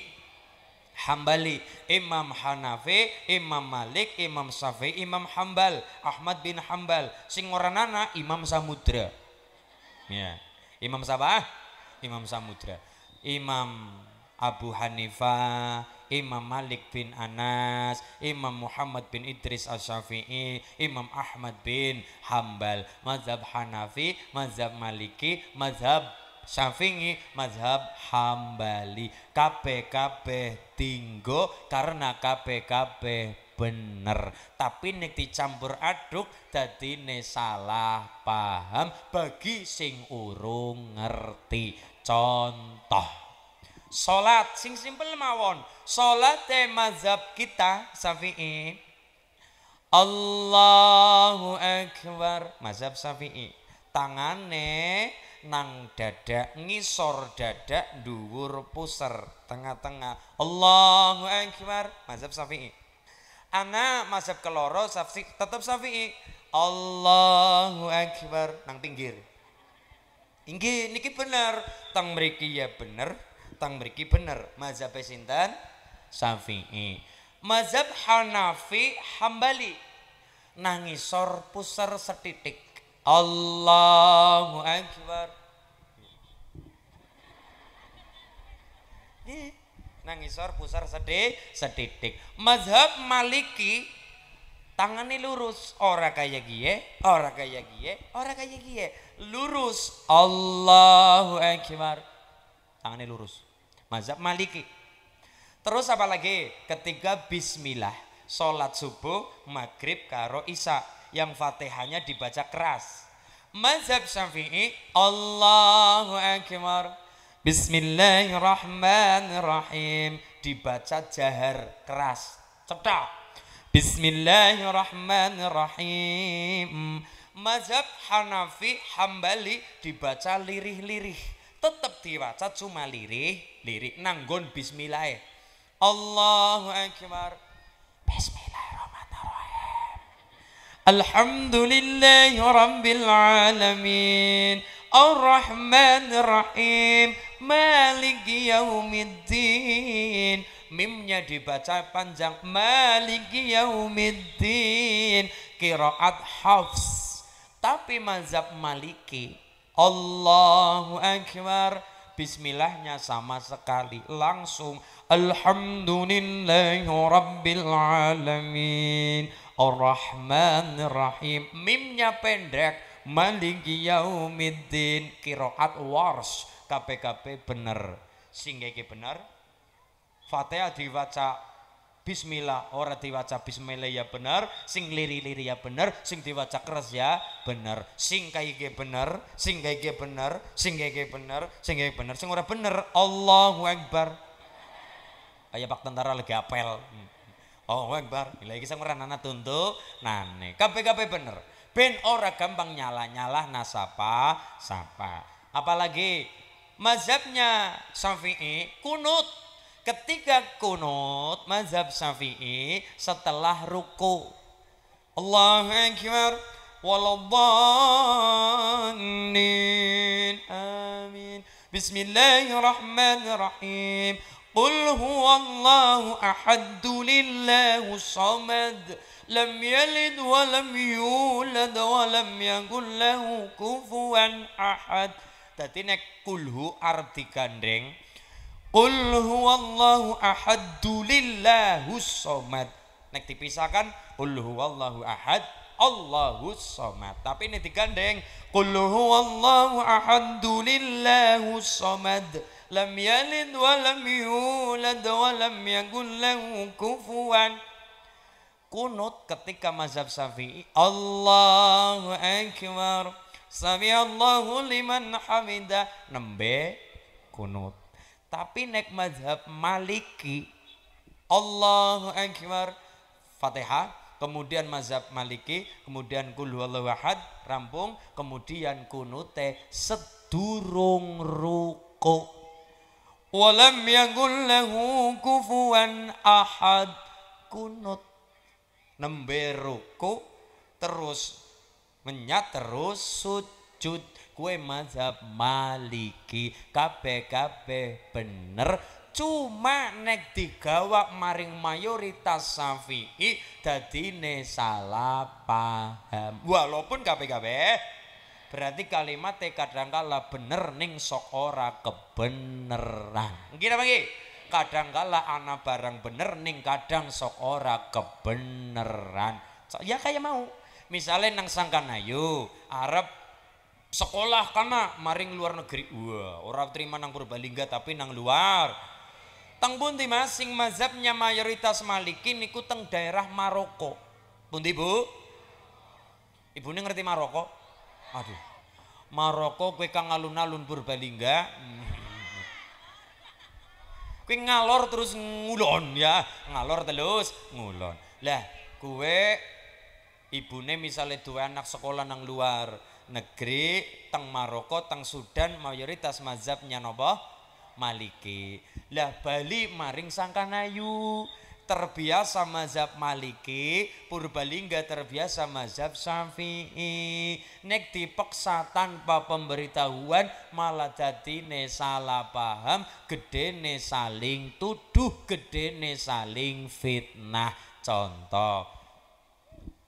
Hambali, Imam Hanafi, Imam Malik, Imam Syafi'i, Imam Hambal, Ahmad bin Hambal. Sing anak Imam Samudra. Ya. Imam siapa? Imam Samudra. Imam Abu Hanifah, Imam Malik bin Anas, Imam Muhammad bin Idris Asy-Syafi'i, Imam Ahmad bin Hambal, mazhab Hanafi, mazhab Maliki, mazhab Syafi'i, mazhab Hambali. Kabeh tinggo karena kabeh bener. Tapi nek dicampur aduk dadine salah paham bagi sing urung ngerti. Contoh salat sing simpel mawon. Salat mazhab kita Syafi'i. Allahu Akbar mazhab Syafi'i. Tangane nang dada ngisor dada dhuwur puser tengah-tengah. Allahu Akbar mazhab Syafi'i Anak mazhab keloro safi, tetap Syafi'i. Allahu Akbar nang pinggir. Inggih niki bener, tang mriki ya bener, tang mriki bener. Mazhab sinten? Syafi'i. Mazhab Hanafi Hambali. Nangisor pusar setitik. Allahu Akbar. Nih nangisor pusar sedih sedidik. Mazhab maliki tangannya lurus. Ora kaya gie ora kaya gie ora kaya gie. Lurus. Allahu Akbar. Tangannya lurus. Mazhab maliki. Terus apa lagi? Ketiga bismillah. Sholat subuh maghrib karo isya. Yang fatihahnya dibaca keras. Mazhab syafi'i Allahu Akbar Bismillahirrahmanirrahim. Dibaca jahar keras. Cetak Bismillahirrahmanirrahim. Mazhab Hanafi Hambali dibaca lirih-lirih. Tetap dibaca cuma lirih lirih nanggon bismillah. Allahu akbar. Bismillahirrahmanirrahim. Alhamdulillahi rabbil alamin. Ar-Rahmanir Rahim Maliki Yaumiddin. Mimnya dibaca panjang. Maliki Yaumiddin. Kiraat Hafs. Tapi mazhab Maliki. Allahu Akbar. Bismillahnya sama sekali. Langsung. Alhamdulillahi Rabbil Alamin. Ar-Rahmanir Rahim. Mimnya pendek. Maliki Yaumiddin. Kiraat Wars KPKP bener. Sehingga bener. Fatihah diwaca Bismillah ora diwaca Bismillah ya bener. Sing liri-liri ya bener. Sing diwaca keras ya bener. Sing kayak bener. Sing kayak bener. Sing kayak bener. Sing kayak bener. Sing ora bener. Allahu Akbar. Kayak pak tentara lagi apel. Allahu Akbar. Bila iki sing ora nana tuntuk nane. Kabeh-kabeh bener. Ben ora gampang nyala-nyala nasapa sapa apalagi mazhabnya Syafi'i kunut. Ketika kunut mazhab Syafi'i setelah ruku. Allahu Akbar. Waladhdallin amin. Bismillahirrahmanirrahim. Qul huwallahu ahaddu lillahu samad. Lam yalid wa lam yulad wa lam yakul lahu kufuwan ahad Dadi nek kulhu arep digandeng Qul huwallahu ahaddu lillahu somad. Nek dipisahkan qul huwallahu ahad Allahu somad. Tapi ini digandeng qul huwallahu ahaddu lillahu somad. Lam yalid wa lam yulad wa lam yakul lahu kufuwan kunut ketika mazhab Syafi'i Allahu akbar Sami Allahu liman hamidah nembe kunut. Tapi nek mazhab Maliki Allahu Akbar. Fatihah kemudian mazhab Maliki kemudian kul huwallahu ahad rampung. Kemudian kunute sedurung ruku. Walam yakul lahu kufuwan ahad. Kunut. Nembe ruku terus menyat terus sujud. Kue mazhab maliki. Kabeh bener. Cuma nek digawa maring mayoritas Syafi'i dadine salah paham. Walaupun kabeh berarti kalimatnya kadangkala bener ning sok ora kebeneran. Nggih apa nggih kadangkala ana barang bener ning kadang sok ora kebeneran. Ya kayak mau misalnya nang sangkanayu Arab sekolah karena maring luar negeri. Wah orang terima nang Purbalingga tapi nang luar. Tang pundi masing mazhabnya mayoritas maliki niku teng daerah Maroko. Pundi bu? Ibu ini ngerti Maroko? Aduh. Maroko kue kang alun-alun Purbalingga? Kue ngalor terus ngulon ya. Ngalor terus ngulon. Lah kue ibune misalnya dua anak sekolah nang luar negeri teng Maroko teng Sudan mayoritas mazhabnya nopo Maliki. Lah Bali maring Sangkanayu. Terbiasa mazhab Maliki Purbalingga terbiasa mazhab Syafi'i. Nek dipaksa tanpa pemberitahuan malah dadine salah paham gedene saling tuduh gedene saling fitnah. Contoh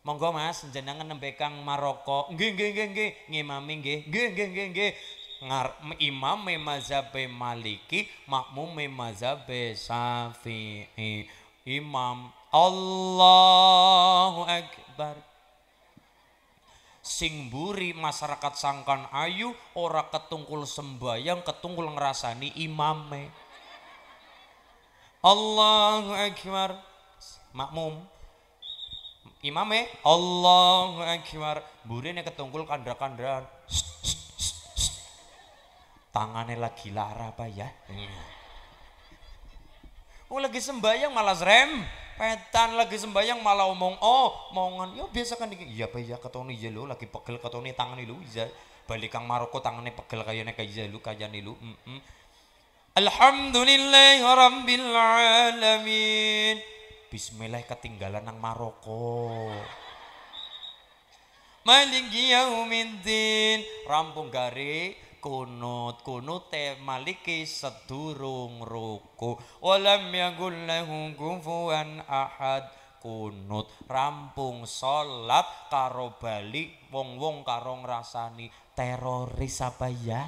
Monggo Mas, jenengan nembe Kang Maroko. Nggih nggih nggih nggih, ngimami nggih. Nggih nggih nggih nggih. Imam mazhab Maliki, makmum mazhab Syafi'i. Imam Allahu Akbar. Sing mburi masyarakat sangkan ayu ora ketungkul sembayang ketungkul ngrasani imame. Allahu Akbar. Makmum imame Allahu Akbar. Burine ketungkul kandra-kandran. Tangannya lagi lara apa ya. Oh lagi sembayang malah rem petan lagi sembayang malah omong oh mongan ya biasa kan iya pak ya ketoni iya lo lagi pegel ketoni tangan lu iya. Balik kang Maroko tangannya pegel kayaknya kayak iya lu kayak lu mm -mm. Alhamdulillah Rabbil Alamin Bismillah ketinggalan nang Maroko. maliki yaumiddin rampung gari kunut kunut te maliki sedurung ruku. Walam yakul lahu kufuwan ahad kunut rampung salat karo bali wong-wong karo ngrasani teroris apa ya?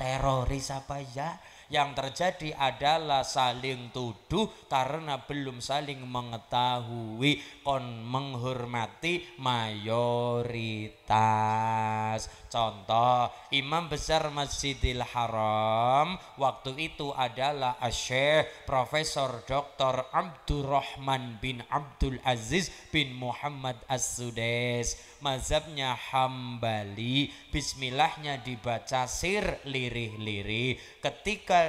Teroris apa ya yang terjadi adalah saling tuduh karena belum saling mengetahui. Kon menghormati mayoritas. Contoh imam besar Masjidil Haram waktu itu adalah Syekh Profesor Dr. Abdurrahman bin Abdul Aziz bin Muhammad As-Sudes. Mazhabnya Hambali. Bismillahnya dibaca sir lirih-lirih. Ketika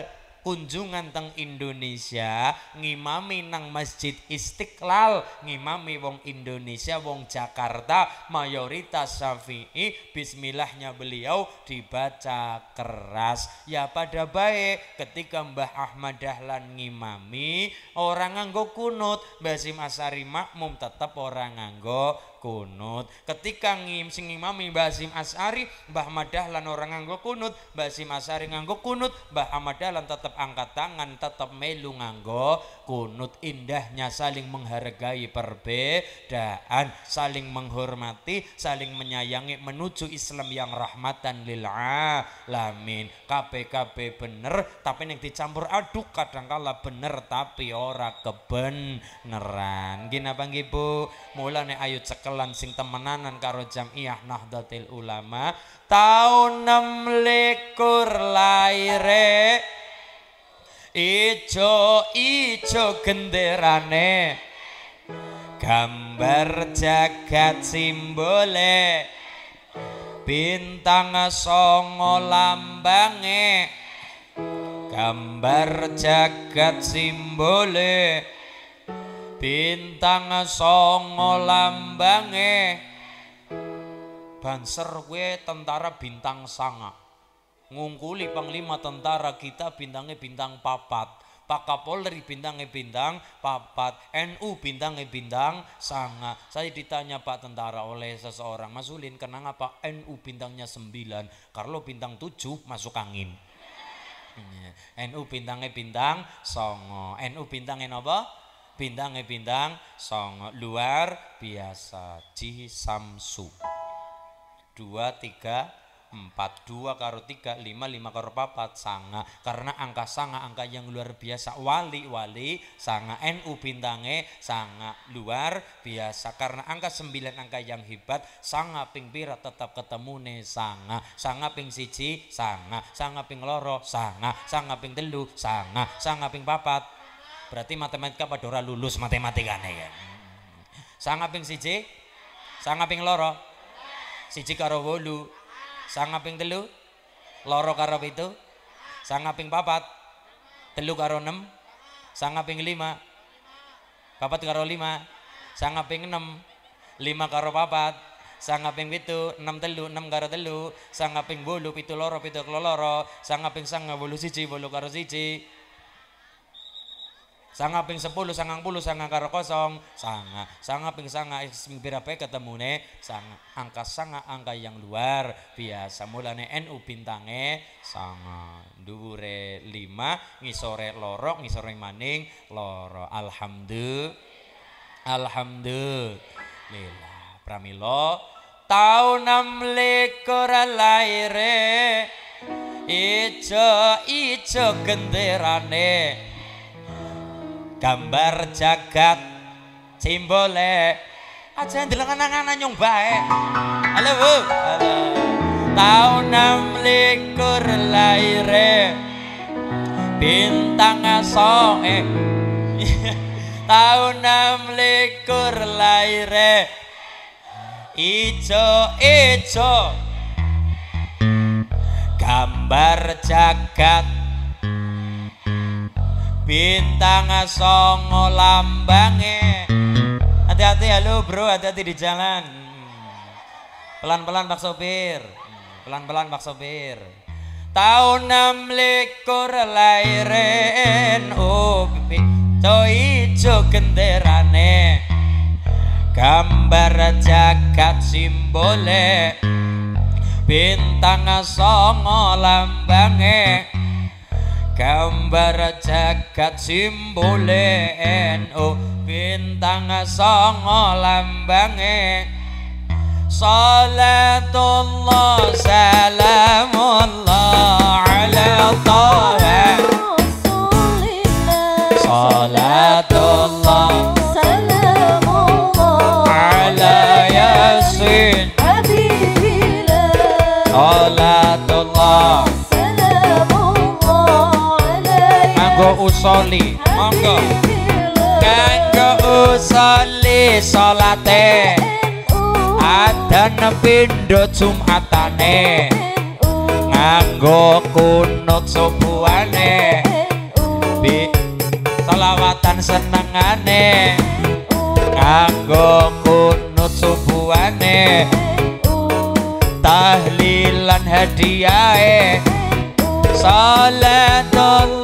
kunjungan teng Indonesia ngimami nang Masjid Istiqlal ngimami wong Indonesia wong Jakarta mayoritas Syafi'i. Bismillahnya beliau dibaca keras. Ya pada baik ketika Mbah Ahmad Dahlan ngimami orang nganggo kunut. Basim Asari makmum tetap orang nganggo kunut. Ketika ngim sing ngimami Mbah Hasim Asari Mbah Ahmad Dahlan orang nganggo kunut. Mbah Hasim Asari nganggo kunut Mbah Ahmad Dahlan tetap angkat tangan tetap melu nganggo kunut. Indahnya saling menghargai perbedaan saling menghormati saling menyayangi menuju Islam yang rahmatan lil alamin. KPKP bener tapi yang dicampur aduk kadangkala bener tapi ora kebeneran gini apa nggih Bu? Mulane ayo cekelan sing temenanan karo jamiah Nahdlatul Ulama tahun 6 likur laire ijo ijo genderane. Gambar jagat simbole bintang songo lambange. Gambar jagat simbole bintang songo lambange. Banser we tentara bintang sanga. Ngungkuli panglima tentara kita bintangnya bintang papat. Pak Kapolri bintangnya bintang papat. NU bintangnya bintang sanga. Saya ditanya Pak tentara oleh seseorang Mas Ulin kenapa Pak NU bintangnya 9 kalau bintang 7 masuk angin. NU bintangnya bintang songo NU bintangnya apa? Bintangnya bintang songo luar biasa. Ji Samsu. Dua tiga empat. Dua karo tiga lima lima karo papat. Sanga. Karena angka sanga angka yang luar biasa. Wali wali. Sanga NU bintangnya sanga luar biasa. Karena angka sembilan angka yang hebat. Sanga ping pira tetap ketemu nih sanga. Sanga ping siji. Sanga. Sanga ping loro. Sanga. Sanga ping telu. Sanga. Sanga ping papat berarti matematika pada ora lulus matematikane ya. Sanga ping siji? Sanga ping loro? Siji karo wolu. Sanga ping telu? Loro karo pitu? Sanga ping papat? Telu karo enam sanga ping lima? Papat karo lima? Sanga ping enam lima karo papat? Sanga ping pitu? Enam telu? Enam karo telu? Sanga ping bolu pitu loro? Pitu karo loro? Sanga ping sanga? Bolu siji? Bolu karo siji sanga ping sepuluh sangang puluh sanga karo kosong. Sanga sanga ping sanga sing pirape ketemune? Sanga angka sanga angka yang luar. Biasa mulane NU bintange. Sanga dhuwure lima ngisore loro ngisore maning loro. Alhamdulillah. Alhamdulillah. Pramila taun 6 likur laire ijo ijo genderane gambar jagat. Simbole aja ndelok anak-anak nyong bae. Halo bu. Halo. Tahun likur laire. Bintang asong eh tahun likur laire. Ijo ijo. Gambar jagat bintang songo lambange. Hati-hati halo bro hati-hati di jalan. Pelan-pelan pak sopir. Pelan-pelan pak sopir. Tahun enam likur lairen oh coy ijo genderane. Gambar jagat simbole. Bintang songo lambange gambar jagat simbole NU bintang songo lambange. Salatullah salamullah ala taha Kanggo usoli. Monggo. Kanggo usoli salate. Adan pindho Jumatane. Nganggo kunut subuhane. Bi selawatan senengane. Nganggo kunut subuhane. Tahlilan hadiahe. Salatullah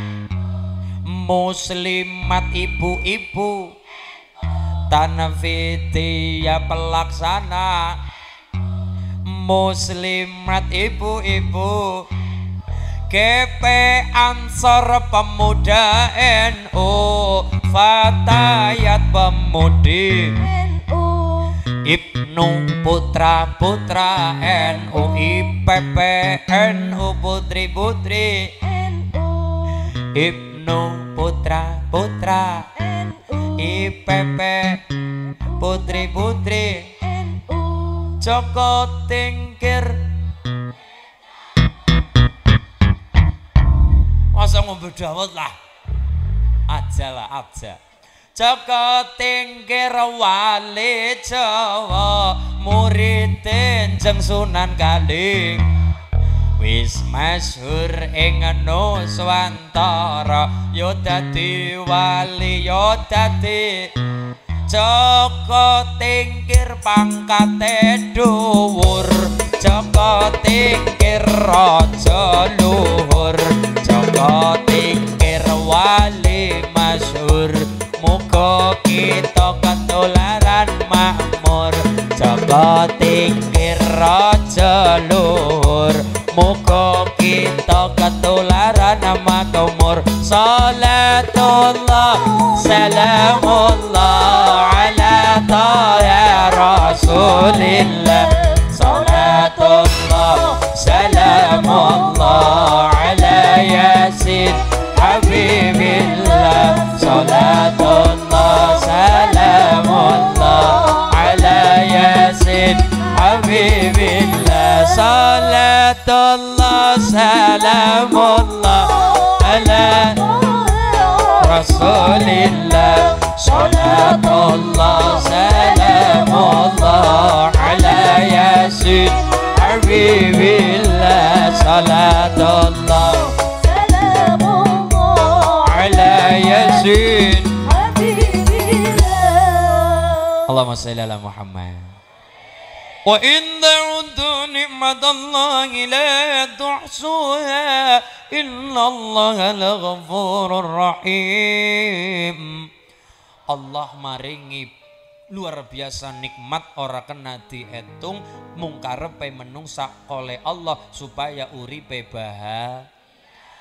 Muslimat ibu-ibu Tanfidiyah pelaksana. Muslimat ibu-ibu GP Ansor Pemuda NU Fatayat Pemudi Ibnu Putra Putra NU IPP NU Putri Putri Ibnu Putra Putra. IPP Putri Putri. Joko Tingkir. Masa ngombe dawet lah. Aja lah aja. Joko Tingkir Wali Jawa. Murid Jeng Sunan Kaling Wis masyhur ing Nuswantara yo dadi wali yo dadi Joko Tingkir pangkate dhuwur Joko Tingkir raja luhur Joko Tingkir wali masyhur Muga kita ketularan makmur Joko Tingkir raja luhur Muga kita ketularan makmur Salatullah salamullah ala taha rasulillah Salatullah salamullah ala yasin habibillah Salatullah salamullah ala yasin habibillah Salatullah salamullah ala rasulillah Salatullah salamullah ala yasin habibillah Salatullah ala yasin Allahumma salli ala Muhammad وإن تعدوا نعمة الله لا تحصوها إن الله لغفور رحيم Allah maringi luar biasa nikmat ora kena dihitung mung karepe menungsa oleh Allah supaya uripe baha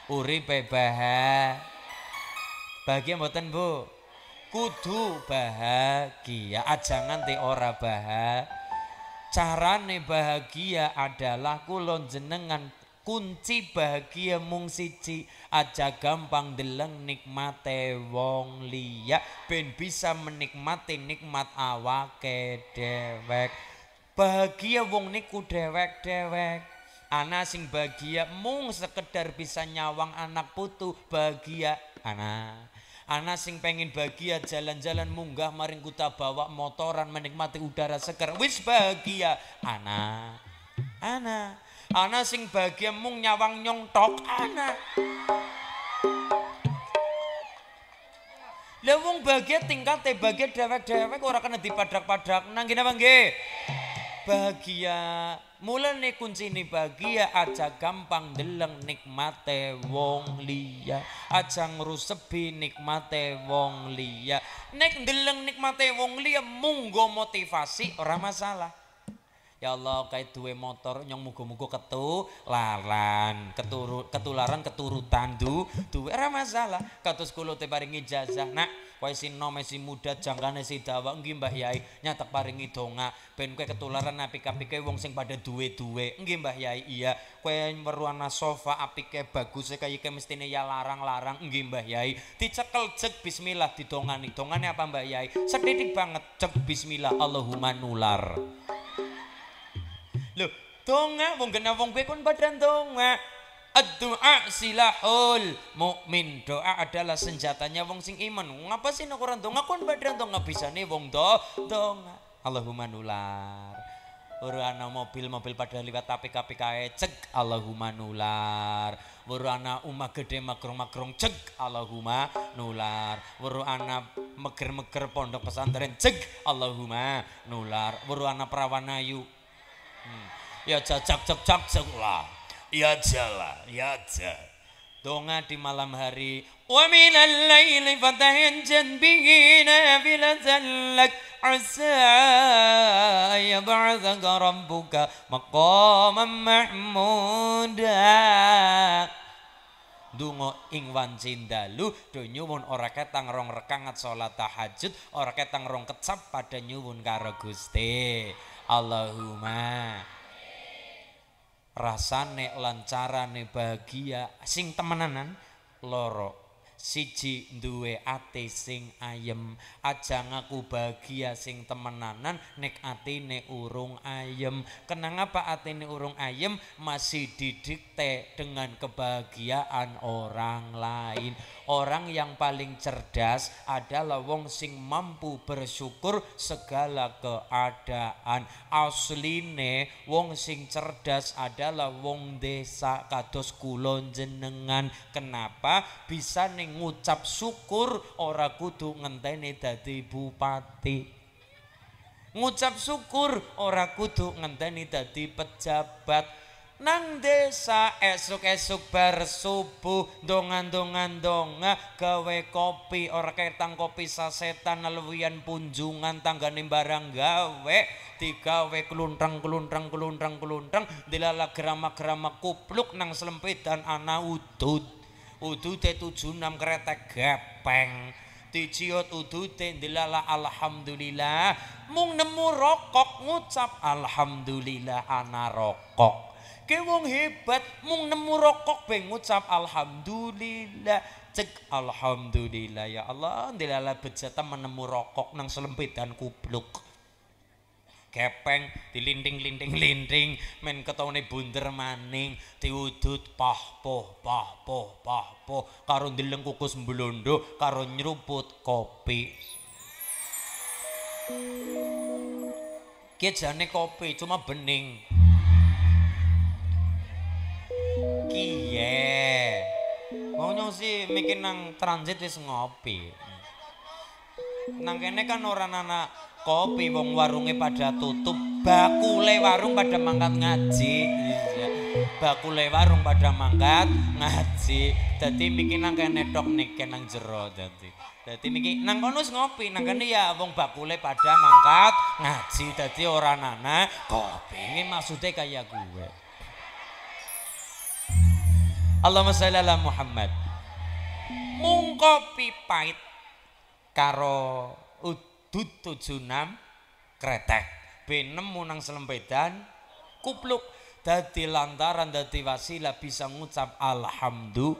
uripe baha bahagia mboten Bu kudu bahagia aja nganti ora bahagia carane bahagia adalah kulon jenengan kunci bahagia mung siji. Aja gampang deleng nikmate wong liya ben bisa menikmati nikmat awake dewek bahagia wong niku dewek-dewek Ana sing bahagia mung sekedar bisa nyawang anak putu bahagia. Ana. Ana sing pengen bahagia jalan-jalan munggah maring kuta bawa motoran menikmati udara segar wis bahagia ana. Ana. Ana sing bahagia mung nyawang nyongtok ana. Lah wong bahagia tingkate bahagia dewek-dewek ora kena dipadrak-padrak nang gini? Bahagia mulane kuncine bahagia aja gampang deleng nikmate wong liya aja ngrusebi nikmate wong liya nek deleng nikmate wong liya munggo motivasi ora masalah Ya Allah kayak duwe motor nyong muga-muga ketularan, keturu, ketularan keturutan du, duwe ora masalah. Kados kula te paringi ijazah. Nak, kowe si nom si muda jangkane si dawa nggih Mbah Yai nyatek paringi donga ben kowe ketularan apik-apike wong sing pada duwe-duwe. Nggih Mbah Yai iya. Kowe weru ana sofa apike bagus kaya iki mestine ya larang-larang nggih Mbah Yai. Dicekel jek bismillah didongani. Dongane apa Mbah Yai? Sedidik banget cek bismillah Allahumma nular. Loh, donga wong kena wong kowe kon badan donga. Ad-du'a silahul mukmin. Doa adalah senjatanya wong sing iman. Ngapa sih nek ora donga kon badan donga bisane wong do donga. Allahumma nular. Ora ana mobil-mobil pada liwat apik-apik kae cek Allahumma nular. Weru ana umah gede makrong-makrong cek Allahumma nular. Weru ana meger-meger pondok pesantren cek Allahumma nular. Weru ana perawan ayu Ya jajak cak cak cak lah. Ya jala, ya ja. Donga di malam hari. Wa minal laili fatahajjad bihi nafilatan lak asa yab'athaka rabbuka maqaman mahmuda. Dungo ing wancin dalu do nyuwun ora ketang rong rekangat salat tahajud ora ketang rong kecap pada nyuwun karo Gusti. Allahumma rasane lancarane bahagia. Sing temenanan loro siji duwe ati sing ayem aja ngaku bahagia sing temenanan nek atine urung ayem. Kenang apa atine urung ayem? Masih didikte dengan kebahagiaan orang lain. Orang yang paling cerdas adalah wong sing mampu bersyukur segala keadaan. Asline wong sing cerdas adalah wong desa kados kulon jenengan kenapa? Bisa ning ngucap syukur ora kudu ngenteni dadi bupati. Ngucap syukur ora kudu ngenteni dadi pejabat. Nang desa esuk-esuk bar subuh dongan-dongan donga gawe kopi ora ketang kopi sasetan luwian punjungan tanggane barang gawe digawe keluntrang keluntrang keluntrang keluntrang dilala gerama-gerama kupluk nang selempedan ana udut udute 76 kretek gepeng. Diciut udute dilala alhamdulillah. Mung nemu rokok ngucap alhamdulillah ana rokok. Ke wong hebat mung nemu rokok be ngucap alhamdulillah. Cek alhamdulillah ya Allah. Dilala bejata menemu rokok nang selempedan kupluk kepeng dilinting-linting-linting men ketone bunder maning diudut pah poh pah poh pah poh karo ndeleng kukus mblondo karo nyeruput kopi. Ki jane kopi? Cuma bening. Kiye? Nyong sih mikir nang transit wis ngopi. Nang kene kan ora anak kopi wong warunge pada tutup bakule warung pada mangkat ngaji. Bakule warung pada mangkat ngaji. Dadi miki nang kene tok niki nang jero dadi. Dadi miki nang kono ngopi nang kene ya wong bakule pada mangkat ngaji. Dadi ora nana kopi ini maksudnya kayak gue Allahumma sholli ala Muhammad. Mung kopi pahit karo udut 76 kretek B6 munang selempedan kupluk. Dadi lantaran dadi wasilah bisa ngucap alhamdulillah.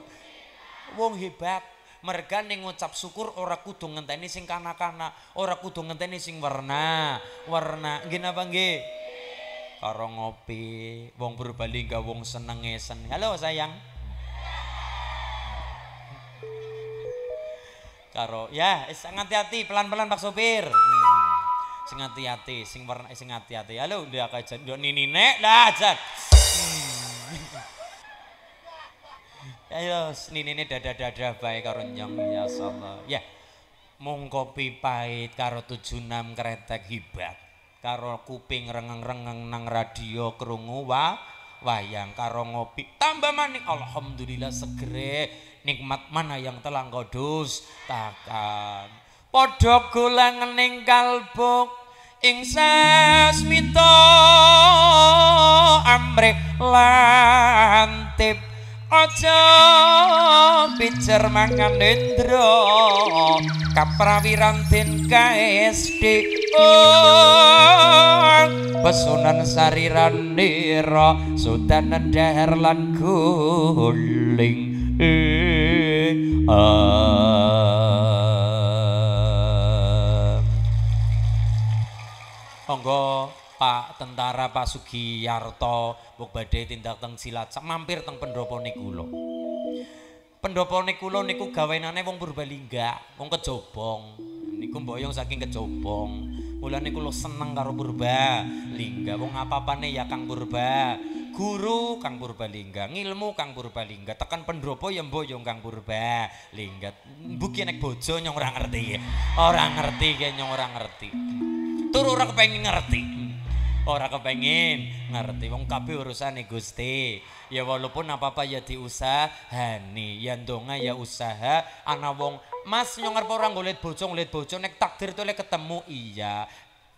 Wong hebat. Mereka ning ngucap syukur ora kudu ngenteni sing kana-kana ora kudu ngenteni sing warna warna nggih napa nggih? Karo ngopi. Wong Purbalingga wong senenge sen. Halo sayang karo ya wis hati-hati pelan-pelan Pak Sopir. Hmm. sing hati-hati sing warna sing hati-hati halo ndak aja ndok nini nek lah aja ayo nini ini dada-dada baik karo nyong ya Allah ya mung kopi pahit karo 76 kretek hibat. Karo kuping rengeng-rengeng nang radio krungu wa wayang. Karo ngopi tambah maning. Alhamdulillah segere nikmat mana yang telah engkau dustakan. Padha gulang ning kalbuk ing sasmita amrih lantip. Aja picer mangan nendra kaprawiran den KSD oh pesunan sariran nira sudanan dahar lan guling Monggo Pak Tentara Pak Sugiyarto mbok badhe tindak teng silat sak mampir teng pendopone kula. Pendopone kula niku gawenane wong Purbalingga, wong Kejobong. Niku mboyong saking Kejobong. Mulane kula seneng karo Purbalingga. Wong apa-apane ya Kang Purba. Guru Kang Purbalingga, ngilmu Kang Purbalingga, tekan pendopo ya mboyong Kang Purbalingga. Mbuki nek bojo nyong ora ngerti. Ora ngerti ke nyong ora ngerti. Tur ora kepengin ngerti. Ora kepengin ngerti wong kabeh urusane Gusti. Ya walaupun apa-apa ya diusahani, ya ndonga ya usaha, ana wong Mas nyong arep ora golek bojo, golek bojo nek takdir tole ketemu iya.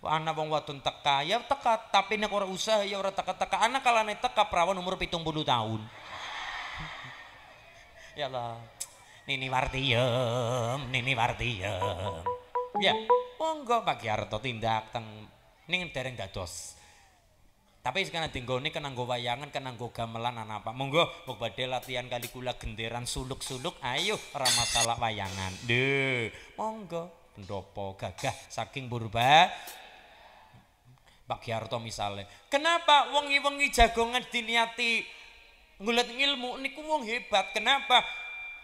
Ana wong wadon teka, ya teka, tapi nek ora usaha ya ora teka-teka. Ana kalane teka perawan umur 70 tahun. ya Allah. Nini Wartiem, Nini Wartiem. Ya, monggo Pak Giarto tindak teng ning dereng dados. Tapi sekarang tinggone kena nggo wayangan, kena nggo gamelan ana apa. Monggo mbok badhe latihan kali kula genderan suluk-suluk. Ayo ora masalah wayangan. Deh, monggo pendopo gagah saking purba Pak Giarto misalnya. Kenapa wengi-wengi jagongan diniati ngulet ilmu niku wong hebat. Kenapa?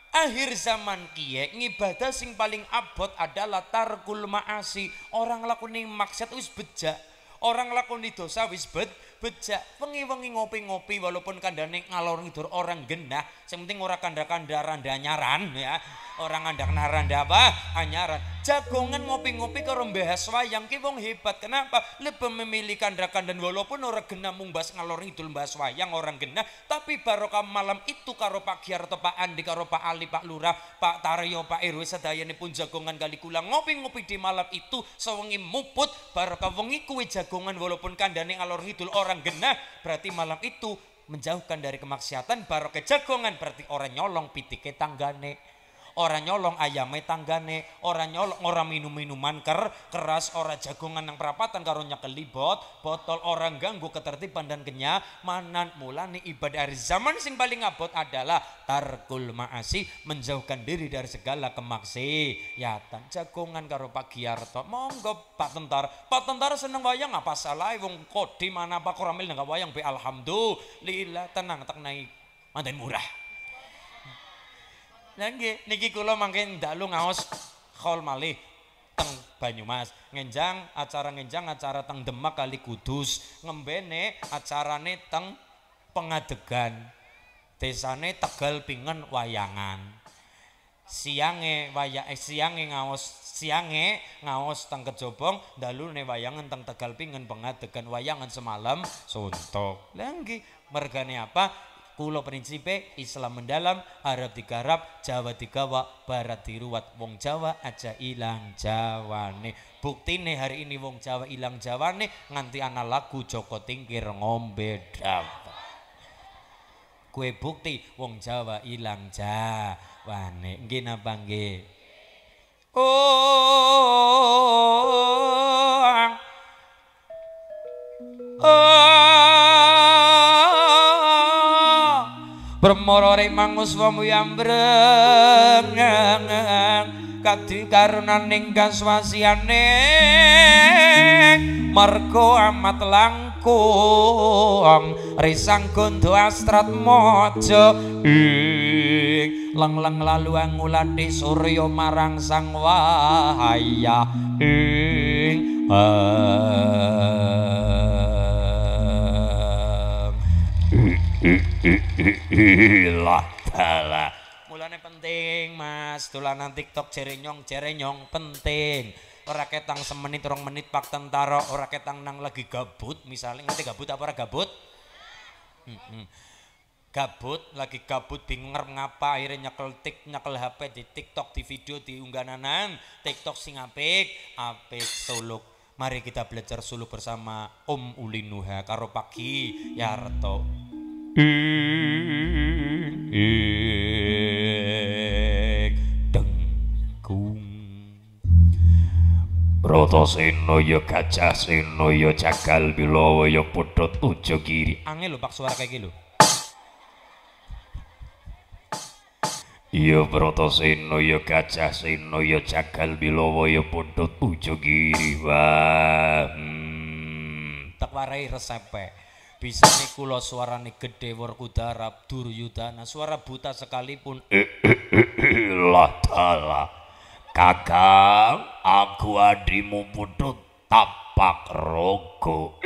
Akhir zaman kiye ngibadah sing paling abot adalah tarkul maasi. Orang lakoni maksiat wis bejak. Orang lakoni dosa wis bed bejak. Wengi-wengi ngopi-ngopi walaupun kandhane ngalor ngidur orang genah, sing penting ora kanda-kanda randa nyaran ya. Orang ngandak naranda apa? Anyaran. Jagongan ngopi-ngopi karo mbahas wayang ki wong hebat. Kenapa? Lebih memilih kanda-kanda walaupun orang genah mung bahas ngalor ngidul mbahas wayang orang genah, tapi barokah malam itu karo Pak Giarto, Pak Andi, karo Pak Ali, Pak Lurah, Pak Taryo, Pak Irwe sedayane pun jagongan kali kula ngopi-ngopi di malam itu sewengi muput barokah wengi kuwe jagongan walaupun kandane ngalor ngidul orang genah, berarti malam itu menjauhkan dari kemaksiatan barokah jagongan berarti orang nyolong pitike tanggane orang nyolong ayame tanggane, orang nyolong orang minum minuman ker keras, orang jagongan yang perapatan karo nyekel libot, botol orang ganggu ketertiban dan kenyamanan. Mulane ibadah hari zaman sing paling abot adalah tarkul maasi, menjauhkan diri dari segala kemaksiatan. Jagongan karo Pak Giarto, monggo Pak Tentara. Pak Tentara seneng wayang apa salah wong kodi mana Pak Koramil nggak wayang be alhamdulillah tenang tak naik manten murah. Nggih, niki kula mangke ndalu ngaos khol malih teng Banyumas. Ngenjang acara ngenjang acara teng Demak kali Kudus. Ngembene acarane teng Pengadegan. Desane Tegal Pingen Wayangan. Siange waya eh, siange ngaos siange ngaos teng Kejobong dalune wayangan teng Tegal Pingen Pengadegan wayangan semalam suntuk. Lah nggih, mergane apa? Kulo prinsipe Islam mendalam, Arab digarap, Jawa digawa, Barat diruat. Wong Jawa aja ilang Jawane. Buktine hari ini wong Jawa ilang Jawane nganti ana lagu Joko Tingkir ngombe dapat. Kue bukti wong Jawa ilang Jawane. Nggih napa nggih? Oh. Oh. Bermoro remang uswamu yang berengang Kadi karunan ingkang swasiane Marko amat langkung. Risang gondo astrat ing Leng leng lalu angulan di marang sang wahaya. Ing Ing dalah mulane penting mas. Dolanan tiktok jerenyong jerenyong penting. Ora ketang semenit rong menit pak tentara ora ketang nang lagi gabut. Misalnya ngerti gabut apa ora gabut? Gabut lagi gabut bingung ngapa akhirnya nyekel tik nyekel HP di TikTok di video di unggahanan TikTok sing apik apik suluk. Mari kita belajar suluk bersama Om Ulinuha karo Pagi Yarto dengkung Brotoseno ya gajah seno ya jagal bilawa ya padha tuja kiri angel lho pak suara kayak gitu Ya Brotoseno ya gajah seno ya jagal bilawa ya padha tuja kiri wah hmm. tak warai resepe bisa nih kulo suarane gede Werkudara Duryudana suara buta sekalipun. Lah dalah. Kakang aku adimu putut tapak rogo.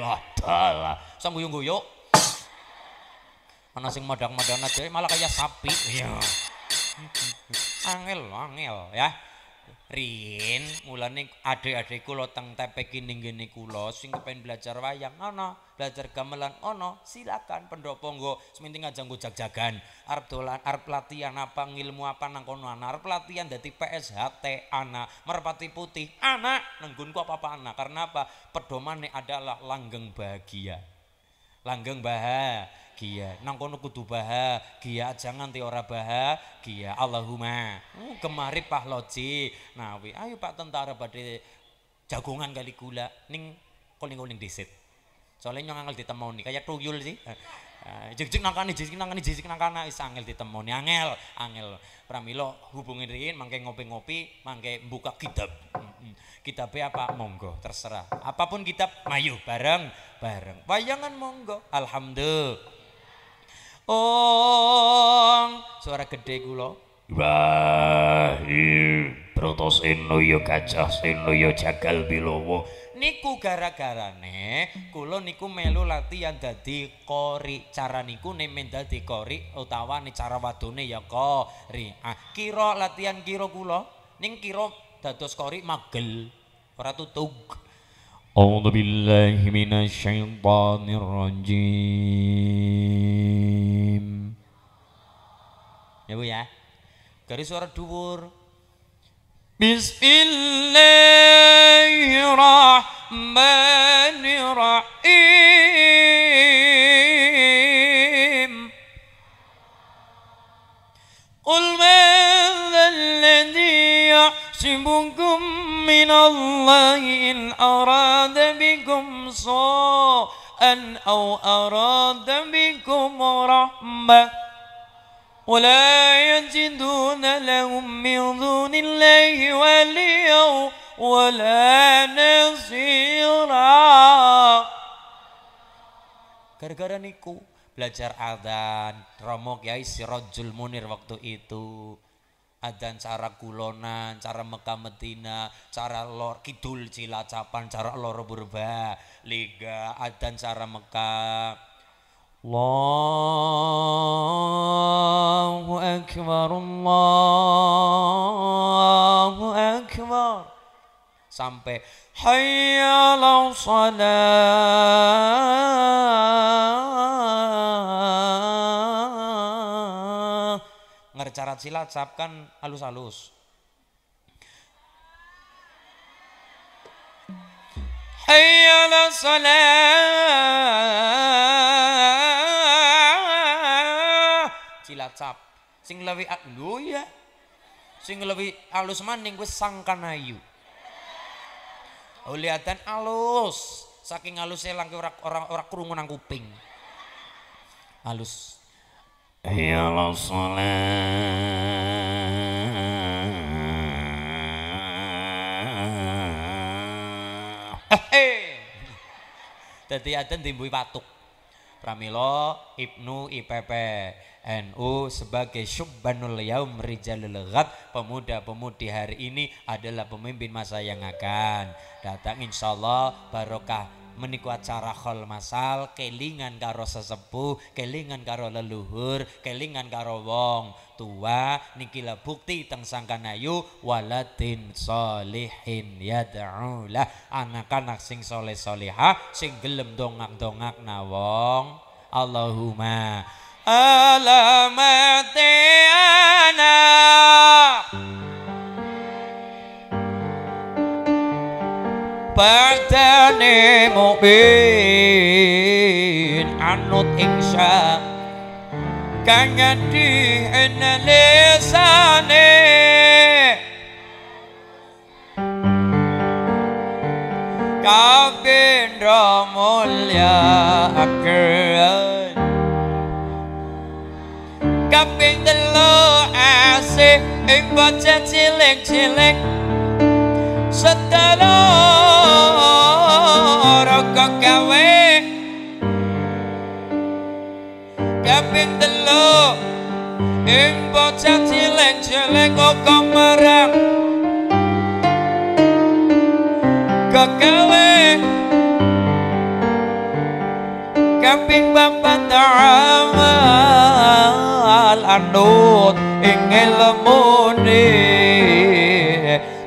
Lah dalah. Sang guyung guyuk. Mana sing madang-madang aja malah kayak sapi. Iya. Angel angel ya Rin, mulane adik-adik kula teng TPK ning ngene kula sing kepen belajar wayang ana, belajar gamelan ana, silakan pendopo nggo sementing aja nggo jag-jagan. Arep dolan, arep latihan apa ngilmu apa nang kono ana, arep latihan dadi PSHT ana, merpati putih ana, nenggunku apa-apa ana. Karena apa? Pedomane adalah langgeng bahagia. Langgeng bahagia. Nang kono kudu bahagia, jangan nganti ora bahagia. Allahumma. Uh, gemari pahloji. Nawi, ayo Pak tentara badhe jagongan kali gula ning koling-koling disit. Soalnya nyong angel ditemoni kayak tuyul sih. Uh, jik-jik nangkani, jik nangkani, jik nangkana is angel ditemoni. Angel, angel. Pramilo hubungin Rin mangke ngopi-ngopi, mangke buka kitab. Kitabnya apa? Monggo, terserah. Apa pun kitab, mayu bareng, bareng. Wayangan monggo. Alhamdulillah. Ong, suara gede kula. wah Brotoseno ya gajah seno jagal bilawa Niku gara-garane kula niku melu latihan dadi kori. Cara niku nemen dadi kori utawa ne cara wadone ya kori. Ah, kira latihan kira kula ning kira dados kori magel. Ora tutug. A'udzu billahi minasyaitonir rajim Ya Bu ya. Garis suara dhuwur. Bismillahirrahmanirrahim. يحسبكم من الله إن أراد بكم سوءا أو أراد بكم رحمة ولا يجدون لهم من دون الله وليا ولا نصيرا gara-gara niku belajar adzan Romo Kiai Sirojul Munir waktu itu adzan cara kulonan cara Mekah Medina cara lor kidul Cilacapan cara lor Purba Liga adzan cara Mekah. Allahu Akbar Allahu Akbar. Sampai hayya ala ngercara cilacap kan halus-halus. Hayya salah. Cilacap sing lebih lho ya sing lebih halus maning wis sangkan ayu Liatan alus, saking halusnya langke orang orang nang kuping. Halus. Ya Allah salat Dadi aden timbui patuk. Pramila Ibnu IPP NU sebagai Syubbanul Yaum Rijalul Ghad. Pemuda-pemudi hari ini adalah pemimpin masa yang akan datang. Insyaallah barokah meniku acara khol masal kelingan karo sesepuh kelingan karo leluhur kelingan karo wong tua. Nikila bukti teng sangkanayu waladin solihin yad'ulah anak-anak sing soleh solehah sing gelem dongak-dongak nawong Allahumma alamati anak batane mukmin anut insya kangen di Indonesia nih kabin romulya akan kabin telo asih ing bocah cilik-cilik. Kaping telu ing bocah cilik-cilik kok marang kok gawe kaping papat amal anut ing ilmune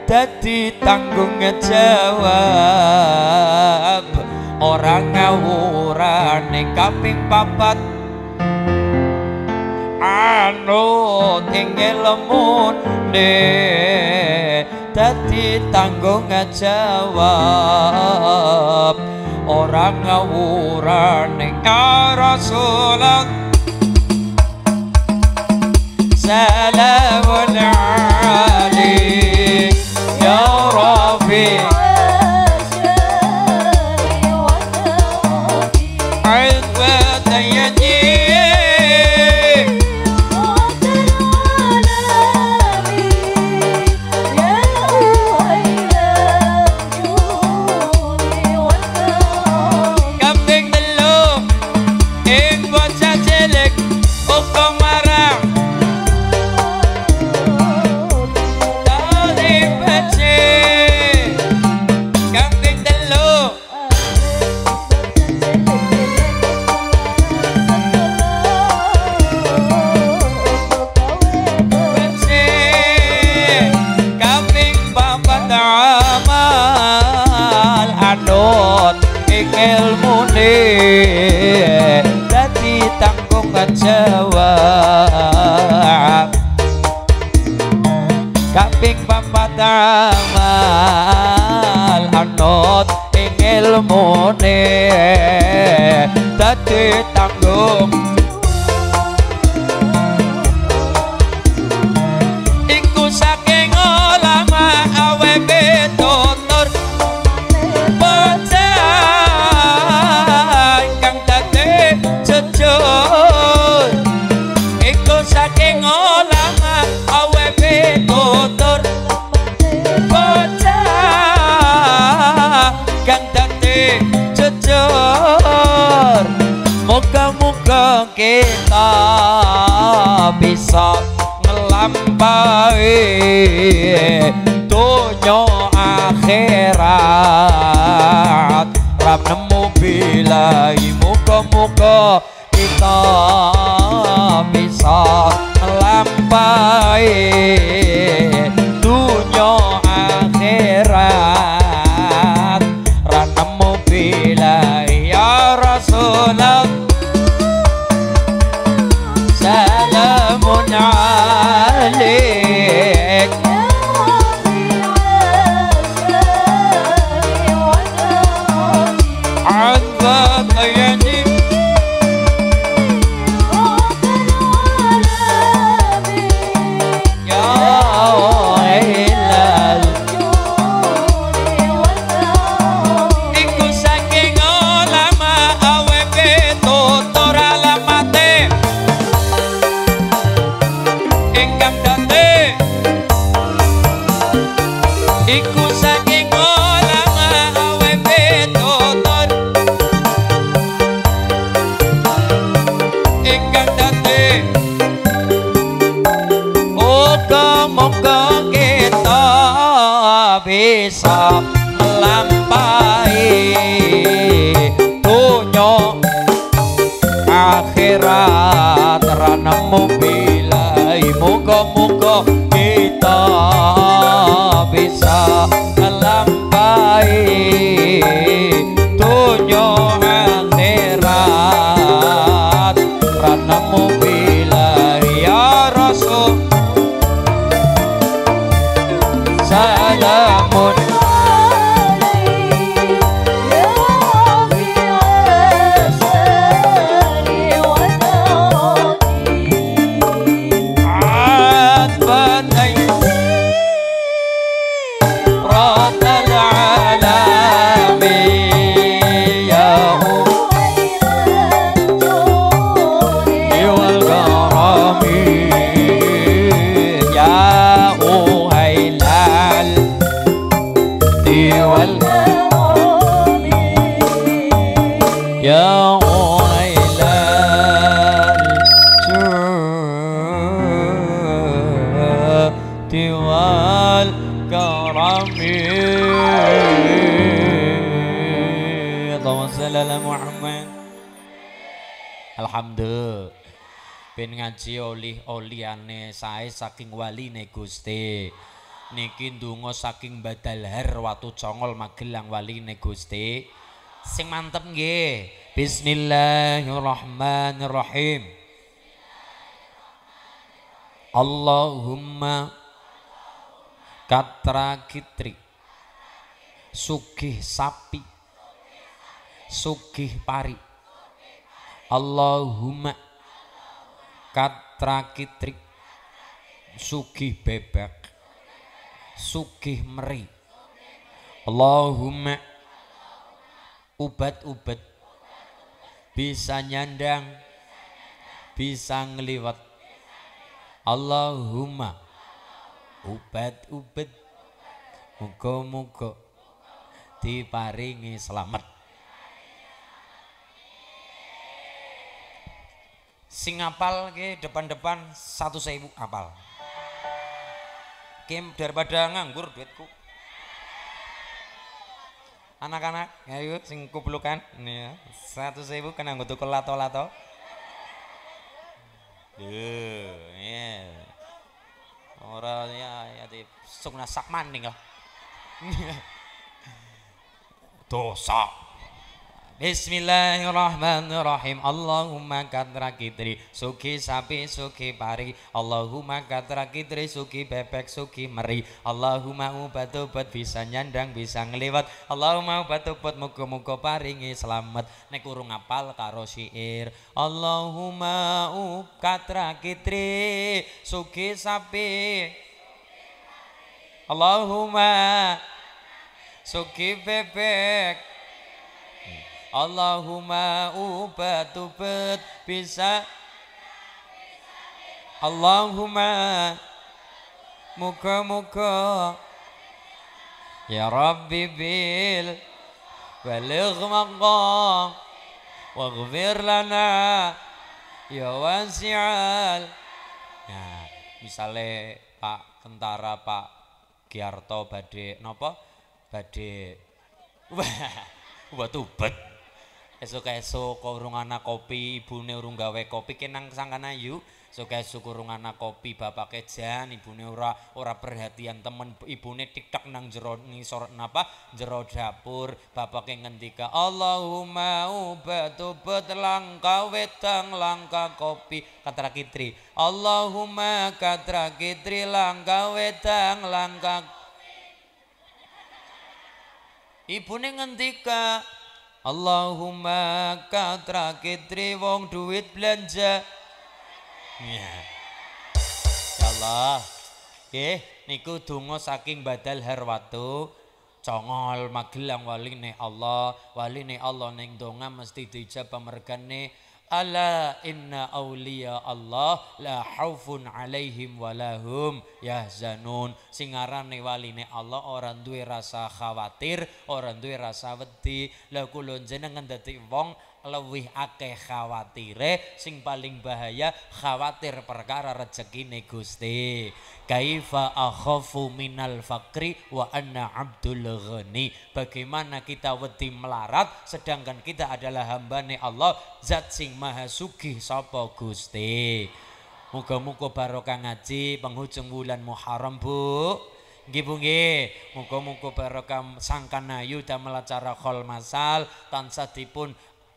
dadi tanggung jawab orang ngawurane kaping papat anut ing ilmune dadi tanggung jawab orang ngawurane ya Rasulullah salamun alaik amal Anut ing ilmune. Dadi tanggung bisa ngelampai dunia akhirat. Rap nemu bilai muka-muka kita bisa ngelampai saking Badalhar Watu Congol Magelang waline Gusti. Sing mantep nggih. Bismillahirrahmanirrahim. Allahumma katra kitri. Sugih sapi. Sugih pari. Allahumma katra kitri. Sugih bebek sugih meri. Allahumma ubat-ubat bisa nyandang bisa ngeliwat Allahumma ubat-ubat muga-muga diparingi selamat. Sing apal ke depan-depan satu sewu apal Kim daripada nganggur duitku anak-anak ayo sing kuplukan ini ya satu sewu kena nggo tuku lato-lato Duh, ya. Ora ya ya di sukna sak maning lah. Dosa. Bismillahirrahmanirrahim. Allahumma katra kitri Suki sapi suki pari. Allahumma katra kitri suki bebek suki meri. Allahumma ubat-ubat bisa nyandang bisa ngeliwat Allahumma ubat-ubat muga-muga paringi selamat. Nek urung apal karo syair. Allahumma katra kitri suki sapi. Allahumma suki bebek Allahumma ubat-ubat bisa. Allahumma muka-muka Ya Rabbi bil baligh maqam. Waghfir lana. Ya wasi'al. Nah, misalnya Pak Tentara Pak Giarto badhe napa? Badhe. Wah ubat-ubat esuk-esuk kok urung ana kopi ibune urung gawe kopi kenang sangkana yuk. Esuk-esuk urung ana kopi bapake jan ibune ora ora perhatian temen ibune tiktok nang jero ngisor napa jero dapur. Bapake ngendika Allahumma ubat-ubat langka wedang langka kopi. Katra kitri Allahumma katra kitri langka wedang langka Ibune ngendika Allahumma katra kitri wong duit belanja. Ya. Allah. Nggih, niku donga saking Badal Harwatu. Congol Magelang waline Allah, waline Allah ning donga mesti dijabah mergane Ala inna auliya Allah la khaufun alaihim walahum yahzanun. Sing arane waline Allah ora duwe rasa khawatir ora duwe rasa wedi. La kula jenengan dadi wong Lewih akeh khawatire sing paling bahaya khawatir perkara rezekine Gusti. Kaifa akhafu minal fakri wa anna abdul ghani. Bagaimana kita wedi melarat sedangkan kita adalah hambane Allah zat sing maha sugih sapa Gusti. Muga-muga barokah ngaji penghujung bulan Muharram, Bu. Nggih Bu nggih. Muga-muga barokah sangkan ayu damel acara khol masal tansah dipun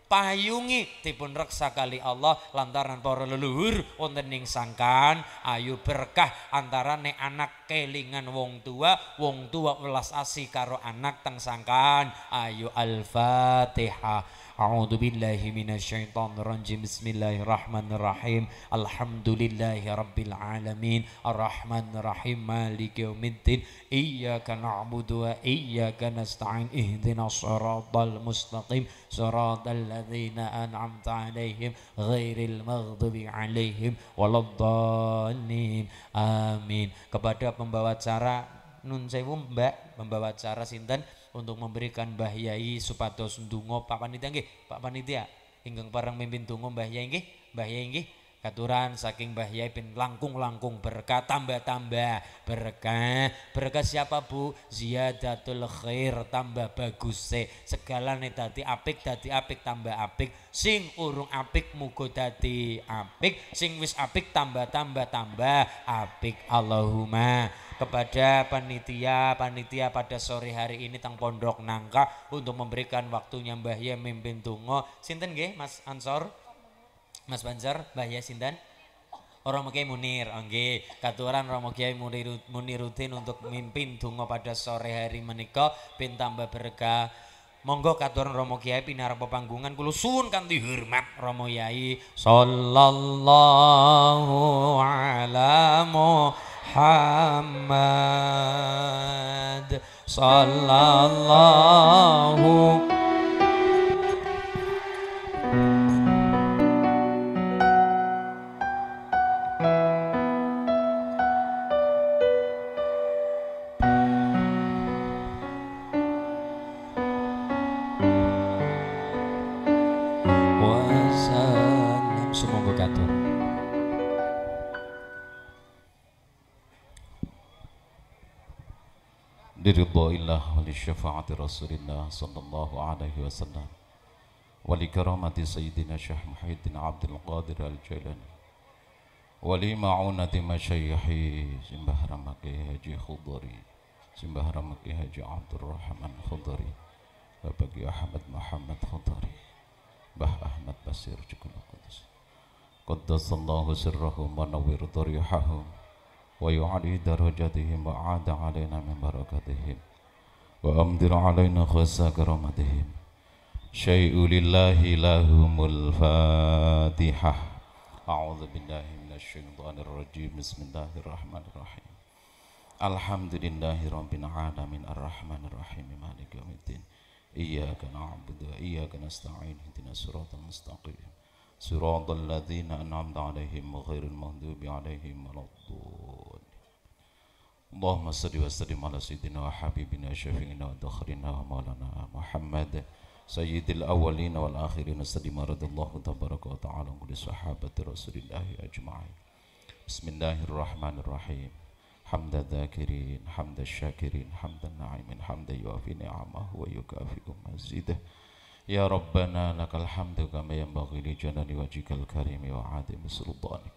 payungi. Dipun reksa kali Allah lantaran para leluhur wonten ing sangkan ayu berkah antarane anak kelingan wong tua wong tua welas asih karo anak teng sangkan. Ayu al-fatihah أعوذ بالله من الشيطان الرجيم بسم الله الرحمن الرحيم الحمد لله رب العالمين الرحمن الرحيم مالك يوم الدين إياك نعبد وإياك نستعين اهدنا الصراط المستقيم صراط الذين أنعمت عليهم غير المغضوب عليهم ولا الضالين آمين kepada pembawa acara nun sewu mbak pembawa acara sinten Untuk memberikan Mbah Yai supados ndonga. Pak Panitia nggih? Pak Panitia ingkang parang mimpin donga Mbah Yai nggih? Mbah Yai nggih? Katuran saking Mbah Yai pin langkung-langkung berkah tambah-tambah berkah. Berkah siapa Bu? Ziyadatul khair tambah bagus se segalane dadi apik dadi apik tambah apik. Sing urung apik muga dadi apik. Sing wis apik tambah tambah tambah apik. Allahumma kepada panitia panitia pada sore hari ini tang pondok nangka untuk memberikan waktunya Mbah Yai mimpin tungo sinten nggih Mas Ansor? Mas Banjar Mbah Yai sinten? Romo Kiai Munir, oke. Katuran Romo Kiai Munir, Muniruddin untuk mimpin tungo pada sore hari menika. Bin tambah. Monggo katuran Romo Kiai pinarep panggungan kula suwun kanthi hormat Romo Yai sallallahu ala Muhammad sallallahu لرضا الله ولشفاعة رسول الله صلى الله عليه وسلم ولكرامة سيدنا شيخ محي الدين عبد القادر الجيلاني ولمعونة مشايخي سمبه رمكي هاجي خضري سمبه رمكي هاجي عبد الرحمن خضري وبقي أحمد محمد خضري به أحمد بصير جكل القدس. قدس الله سره ونور ضريحهم. ويعلي درجاتهم وعاد علينا من بركاتهم وأمدر علينا خزى كرامتهم. شيء لله لهم الفاتحة. أعوذ بالله من الشيطان الرجيم. بسم الله الرحمن الرحيم. الحمد لله رب العالمين. الرحمن الرحيم. مالك يوم الدين. إياك نعبد وإياك نستعين. اهدنا الصراط المستقيم. صراط الذين أنعمت عليهم غير المغضوب عليهم ولا الضالين. اللهم صل وسلم على سيدنا وحبيبنا شفيعنا ودخرنا ومولانا محمد سيد الأولين والآخرين سلم رضي الله تبارك وتعالى عن كل صحابة رسول الله أجمعين. بسم الله الرحمن الرحيم. حمد الذاكرين حمد الشاكرين حمد الناعمين حمد يوافي نعمه ويكافئ مزيده. يا ربنا لك الحمد كما ينبغي لجلال وجهك الكريم وعادم سلطانك.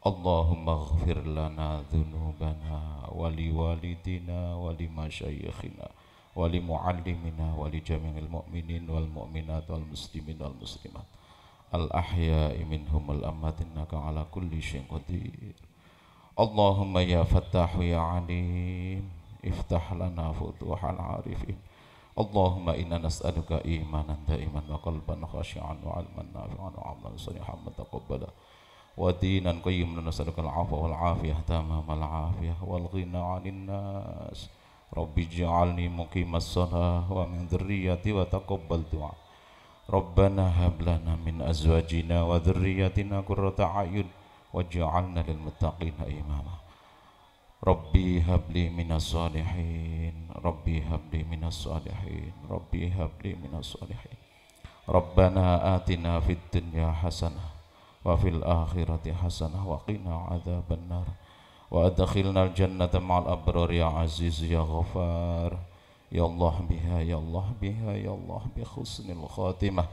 اللهم اغفر لنا ذنوبنا ولوالدنا ولمشايخنا ولمعلمنا ولجميع المؤمنين والمؤمنات والمسلمين والمسلمات. الأحياء منهم والأموات إنك على كل شيء قدير. اللهم يا فتاح يا عليم افتح لنا فتوح العارفين. اللهم إنا نسألك إيمانا دائما وقلبا خاشعا وعلما نافعا وعملا صالحا متقبلا. ودينا قيما نسألك العفو والعافية تمام العافية. والغنى عن الناس. رب اجعلني مقيم الصلاة ومن ذريتي وتقبل دعاء. ربنا هب لنا من أزواجنا وذريتنا قرة أعين واجعلنا للمتقين إماما. ربي هب لي من الصالحين. ربي هب لي من الصالحين. ربي هب لي من الصالحين. ربنا آتنا في الدنيا حسنة وفي الآخرة حسنة وقنا عذاب النار وأدخلنا الجنة مع الأبرار يا عزيز يا غفار يا الله بها يا الله بها يا الله بحسن الخاتمة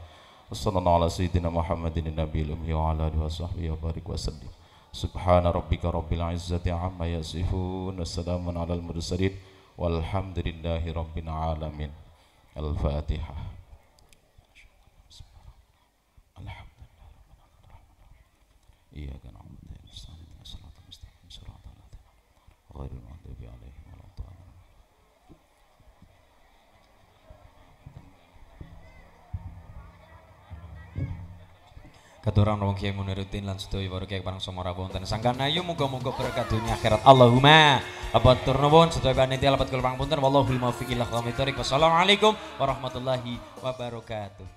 وصلى الله على سيدنا محمد النبي الأمي وعلى آله وصحبه وبارك وسلم سبحان ربك رب العزة عما يصفون وسلام على المرسلين والحمد لله رب العالمين الفاتحة إياك نعبد وإياك نستعين اهدنا الصراط المستقيم صراط الذين غير المغضوب عليهم ولا الضالين Katurang wong Kiai Muniruddin lan sedaya para kiai parang samara wonten sangkan ayu muga-muga berkat dunia akhirat Allahumma abatur nuwun sedaya panitia lepat kula pangapunten wallahul muwaffiq ila aqwamit thoriq wassalamualaikum warahmatullahi wabarakatuh